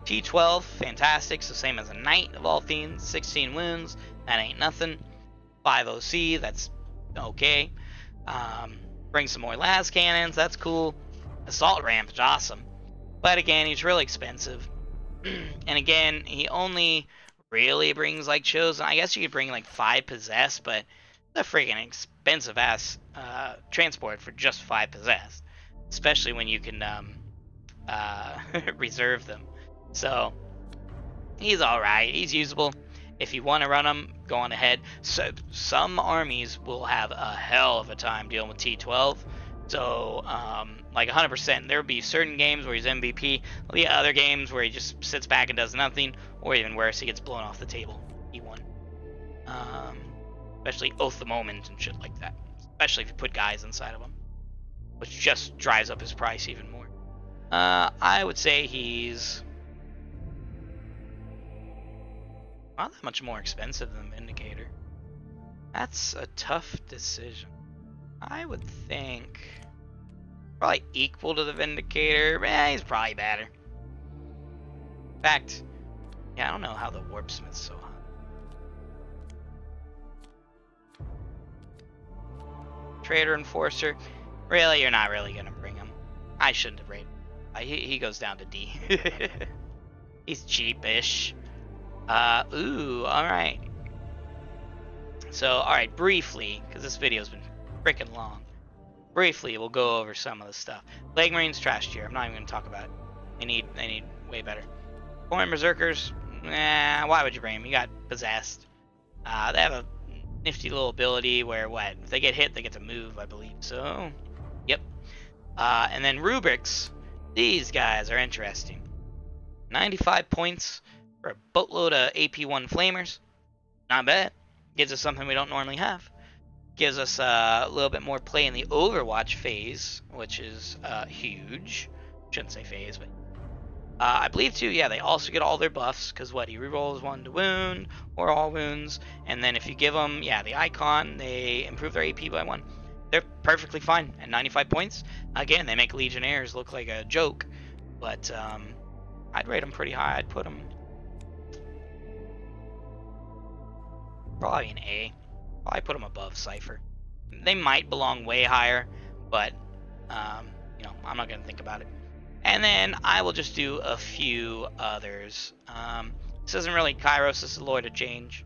T12, fantastic. So same as a Knight of all themes. 16 wounds. That ain't nothing. 5 OC. That's okay. Um, bring some more las cannons. That's cool. Assault ramp is awesome. But again, he's really expensive. and again, he only really brings like chosen. I guess you could bring like five possessed, but it's a freaking expensive ass uh, transport for just five possessed especially when you can um, uh, reserve them. So he's all right. He's usable. If you want to run him, go on ahead. So some armies will have a hell of a time dealing with T12. So um, like 100%, there will be certain games where he's MVP. Be other games where he just sits back and does nothing, or even worse, he gets blown off the table. He won. Um, especially Oath the Moment and shit like that. Especially if you put guys inside of him which just drives up his price even more. Uh, I would say he's not that much more expensive than Vindicator. That's a tough decision. I would think probably equal to the Vindicator. Eh, he's probably better. In fact, yeah, I don't know how the Warpsmith's so high. Traitor Enforcer. Really, you're not really gonna bring him. I shouldn't have rated. Uh, he he goes down to D. He's cheapish. Uh, ooh, all right. So, all right, briefly, because this video's been freaking long. Briefly, we'll go over some of the stuff. Plague Marines trash tier. I'm not even gonna talk about it. They need they need way better. Khorne Berserkers. Nah, why would you bring them? You got possessed. Uh, they have a nifty little ability where what if they get hit, they get to move, I believe. So Yep. Uh, and then rubrics. These guys are interesting. 95 points for a boatload of AP1 flamers. Not bad. Gives us something we don't normally have. Gives us a little bit more play in the Overwatch phase, which is uh, huge. Shouldn't say phase, but uh, I believe too. Yeah, they also get all their buffs because what he rerolls one to wound or all wounds, and then if you give them, yeah, the icon, they improve their AP by one they're perfectly fine at 95 points. Again, they make Legionaries look like a joke, but um, I'd rate them pretty high. I'd put them probably an A. Probably put them above Cypher. They might belong way higher, but um, you know I'm not gonna think about it. And then I will just do a few others. Um, this isn't really Kairos. This is Lord of Change.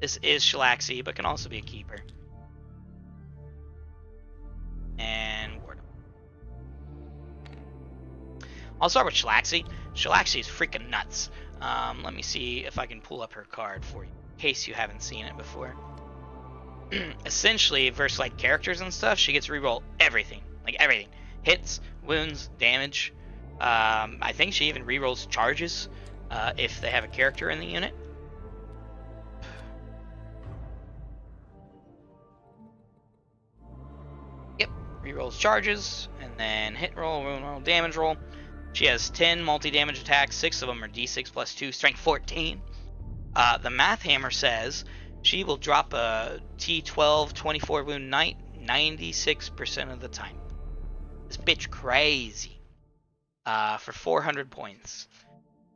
This is Shalaxi, but can also be a keeper and Ward. I'll start with Shalaxi. Shalaxi is freaking nuts. Um, let me see if I can pull up her card for you, case you haven't seen it before. Essentially, versus like characters and stuff, she gets reroll everything, like everything, hits, wounds, damage. Um, I think she even rerolls charges uh, if they have a character in the unit. Yep, rerolls charges, and then hit roll, wound roll, damage roll. She has 10 multi-damage attacks, 6 of them are d6 plus 2, strength 14. Uh, the Math Hammer says she will drop a T12 24 wound knight 96% of the time. This bitch crazy. Uh, for 400 points,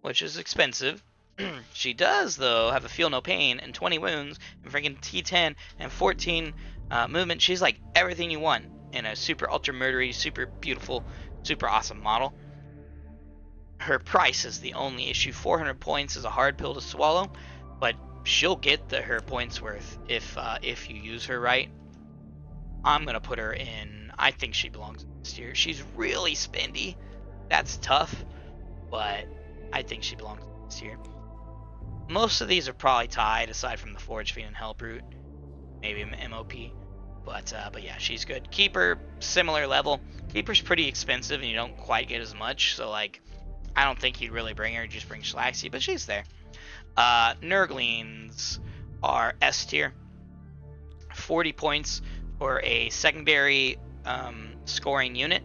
which is expensive. she does, though, have a feel no pain and 20 wounds and freaking T10 and 14 uh, movement. She's like everything you want in a super ultra murdery, super beautiful, super awesome model. Her price is the only issue. 400 points is a hard pill to swallow, but she'll get the her points worth if uh, if you use her right. I'm gonna put her in. I think she belongs this. She's really spendy. That's tough, but I think she belongs this most of these are probably tied, aside from the Forge Fiend and Hellbrute, maybe MOP. But uh, but yeah, she's good. Keeper, similar level. Keeper's pretty expensive, and you don't quite get as much. So like, I don't think you'd really bring her. Just bring Shalaxi, but she's there. Uh, Nurglings are S tier. 40 points for a secondary um, scoring unit.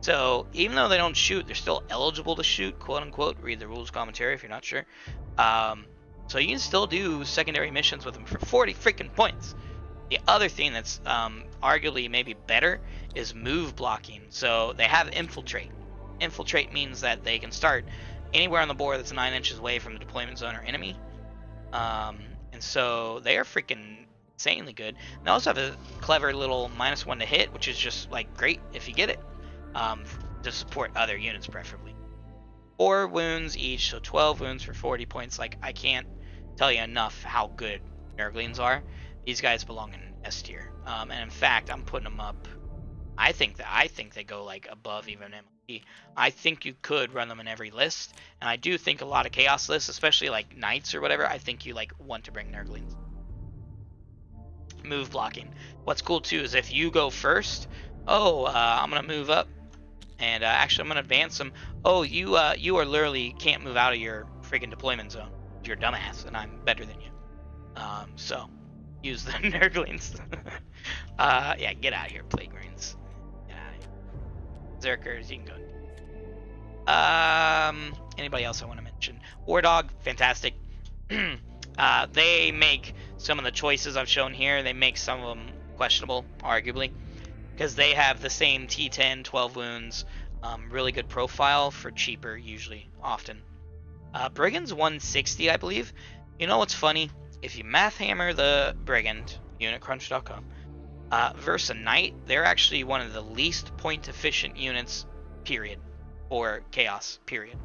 So even though they don't shoot, they're still eligible to shoot, quote unquote. Read the rules commentary if you're not sure. Um, so you can still do secondary missions with them for 40 freaking points. The other thing that's um, arguably maybe better is move blocking. So they have infiltrate. Infiltrate means that they can start anywhere on the board that's nine inches away from the deployment zone or enemy. Um, and so they are freaking insanely good. They also have a clever little minus one to hit, which is just like great if you get it um, to support other units preferably. Four wounds each, so 12 wounds for 40 points. Like I can't tell you enough how good Nurglings are. These guys belong in S tier, um, and in fact, I'm putting them up. I think that I think they go like above even. I think you could run them in every list, and I do think a lot of chaos lists, especially like knights or whatever. I think you like want to bring Nurglings. Move blocking. What's cool too is if you go first. Oh, uh, I'm gonna move up, and uh, actually I'm gonna advance them. Oh, you uh, you are literally can't move out of your freaking deployment zone. You're a dumbass, and I'm better than you. Um, so use the Nurglings. uh, yeah, get out of here, Plague Marines. Zerkers, you can go. Um, anybody else I want to mention? War Dog, fantastic. uh, they make some of the choices I've shown here. They make some of them questionable, arguably, because they have the same T10, 12 wounds, um, really good profile for cheaper, usually, often. Uh, Brigand's 160, I believe. You know what's funny? if you math hammer the brigand, unitcrunch.com, uh, versus a knight, they're actually one of the least point efficient units, period, or chaos, period.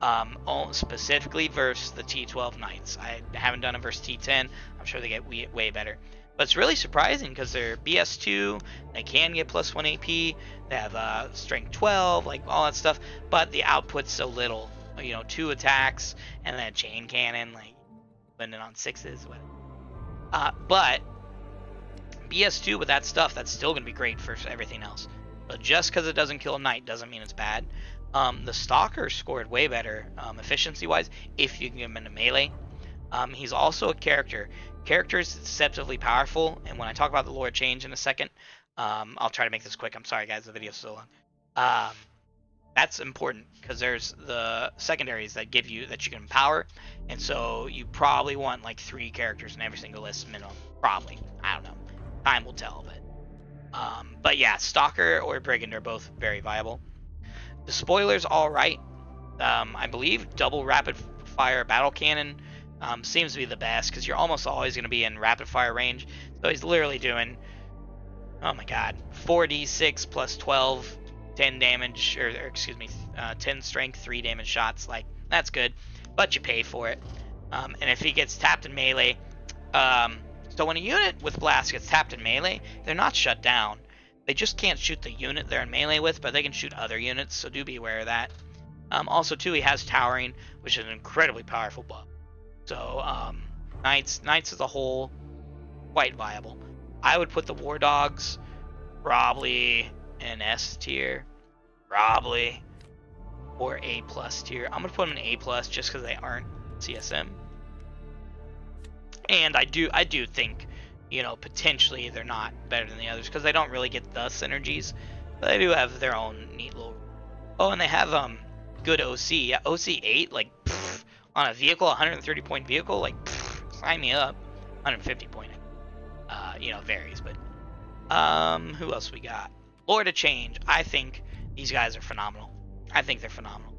Um, specifically versus the T12 knights. I haven't done it versus T10. I'm sure they get way, better. But it's really surprising because they're BS2, they can get plus 1 AP, they have uh, strength 12, like all that stuff, but the output's so little. You know, two attacks and then chain cannon, like landing on sixes. Uh, but BS2 with that stuff, that's still going to be great for everything else. But just because it doesn't kill a knight doesn't mean it's bad. Um, the Stalker scored way better um, efficiency-wise if you can get him into melee. Um, he's also a character. Character is deceptively powerful, and when I talk about the Lord of Change in a second, um, I'll try to make this quick. I'm sorry, guys, the video's so long. Um, that's important because there's the secondaries that give you that you can empower, and so you probably want like three characters in every single list minimum. Probably, I don't know. Time will tell, but um, but yeah, Stalker or Brigand are both very viable. Despoiler's all right. Um, I believe double rapid fire battle cannon um, seems to be the best because you're almost always going to be in rapid fire range. So he's literally doing, oh my god, 4d6 plus 12 10 damage, or, or excuse me, uh, 10 strength, 3 damage shots. Like, that's good, but you pay for it. Um, and if he gets tapped in melee, um, so when a unit with blast gets tapped in melee, they're not shut down. They just can't shoot the unit they're in melee with, but they can shoot other units, so do be aware of that. Um, also, too, he has towering, which is an incredibly powerful buff. So, um, knights, knights as a whole, quite viable. I would put the war dogs probably an S tier, probably, or A plus tier. I'm gonna put them in A plus just because they aren't CSM. And I do I do think, you know, potentially they're not better than the others because they don't really get the synergies, but they do have their own neat little. Oh, and they have um good OC. Yeah, OC eight like pff, on a vehicle, 130 point vehicle, like pff, sign me up. 150 point. Uh, you know, varies, but um, who else we got? Lord of Change. I think these guys are phenomenal. I think they're phenomenal.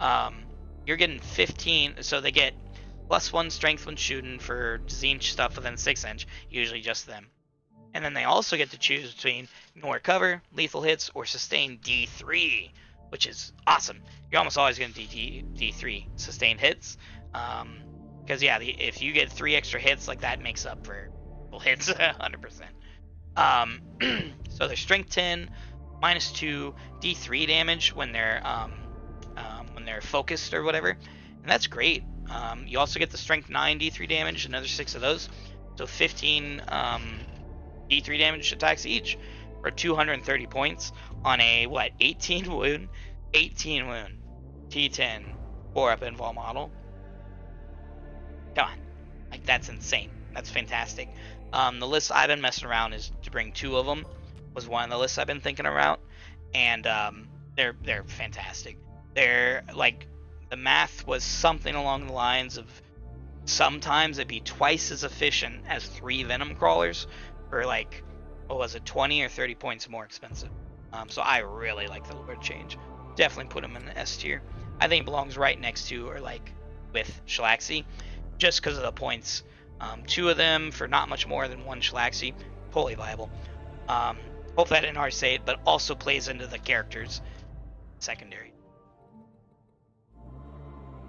Um, you're getting 15, so they get plus one strength when shooting for Tzeentch stuff within six inch, usually just them. And then they also get to choose between ignore cover, lethal hits, or sustain D3, which is awesome. You're almost always going to D, D3 sustained hits. Um, because yeah, the, if you get three extra hits, like that makes up for hits 100%. Um, so they're strength 10, minus 2, d3 damage when they're um, um, when they're focused or whatever, and that's great. Um, you also get the strength 9 d3 damage, another six of those, so 15 um, d3 damage attacks each for 230 points on a what 18 wound, 18 wound, T10 four up invul model. Come on, like that's insane. That's fantastic. Um, the list I've been messing around is to bring two of them. Was one of the lists I've been thinking about, and um, they're they're fantastic. They're like the math was something along the lines of sometimes it'd be twice as efficient as three Venomcrawlers for like what was it 20 or 30 points more expensive. Um, so i really like the lord change. Definitely put him in the s tier. I think it belongs right next to or like with Shalaxi, just because of the points. Um, two of them for not much more than one Shalaxi, totally viable. Um, hopefully i didn't already say it but also plays into the characters secondary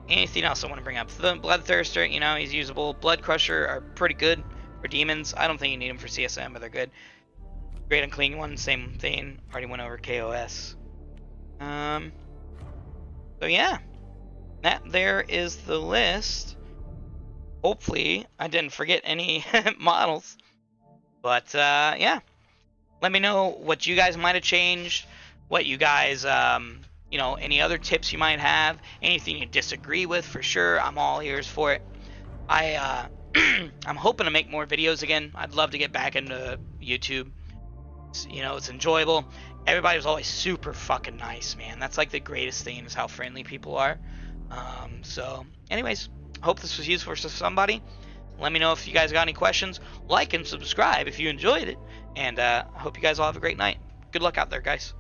Anything else I want to bring up? The Bloodthirster, you know, he's usable. Blood Crusher are pretty good for demons. I don't think you need them for CSM, but they're good. Great Unclean One, same thing. Already went over KOS. Um, so yeah, that there is the list. Hopefully, I didn't forget any models. But uh, yeah, let me know what you guys might have changed, what you guys um, you know, any other tips you might have, anything you disagree with, for sure, I'm all ears for it. I, uh, I'm hoping to make more videos again. I'd love to get back into YouTube. It's, you know, it's enjoyable. Everybody was always super fucking nice, man. That's like the greatest thing is how friendly people are. Um, so, anyways, hope this was useful for somebody. Let me know if you guys got any questions. Like and subscribe if you enjoyed it. And uh, I hope you guys all have a great night. Good luck out there, guys.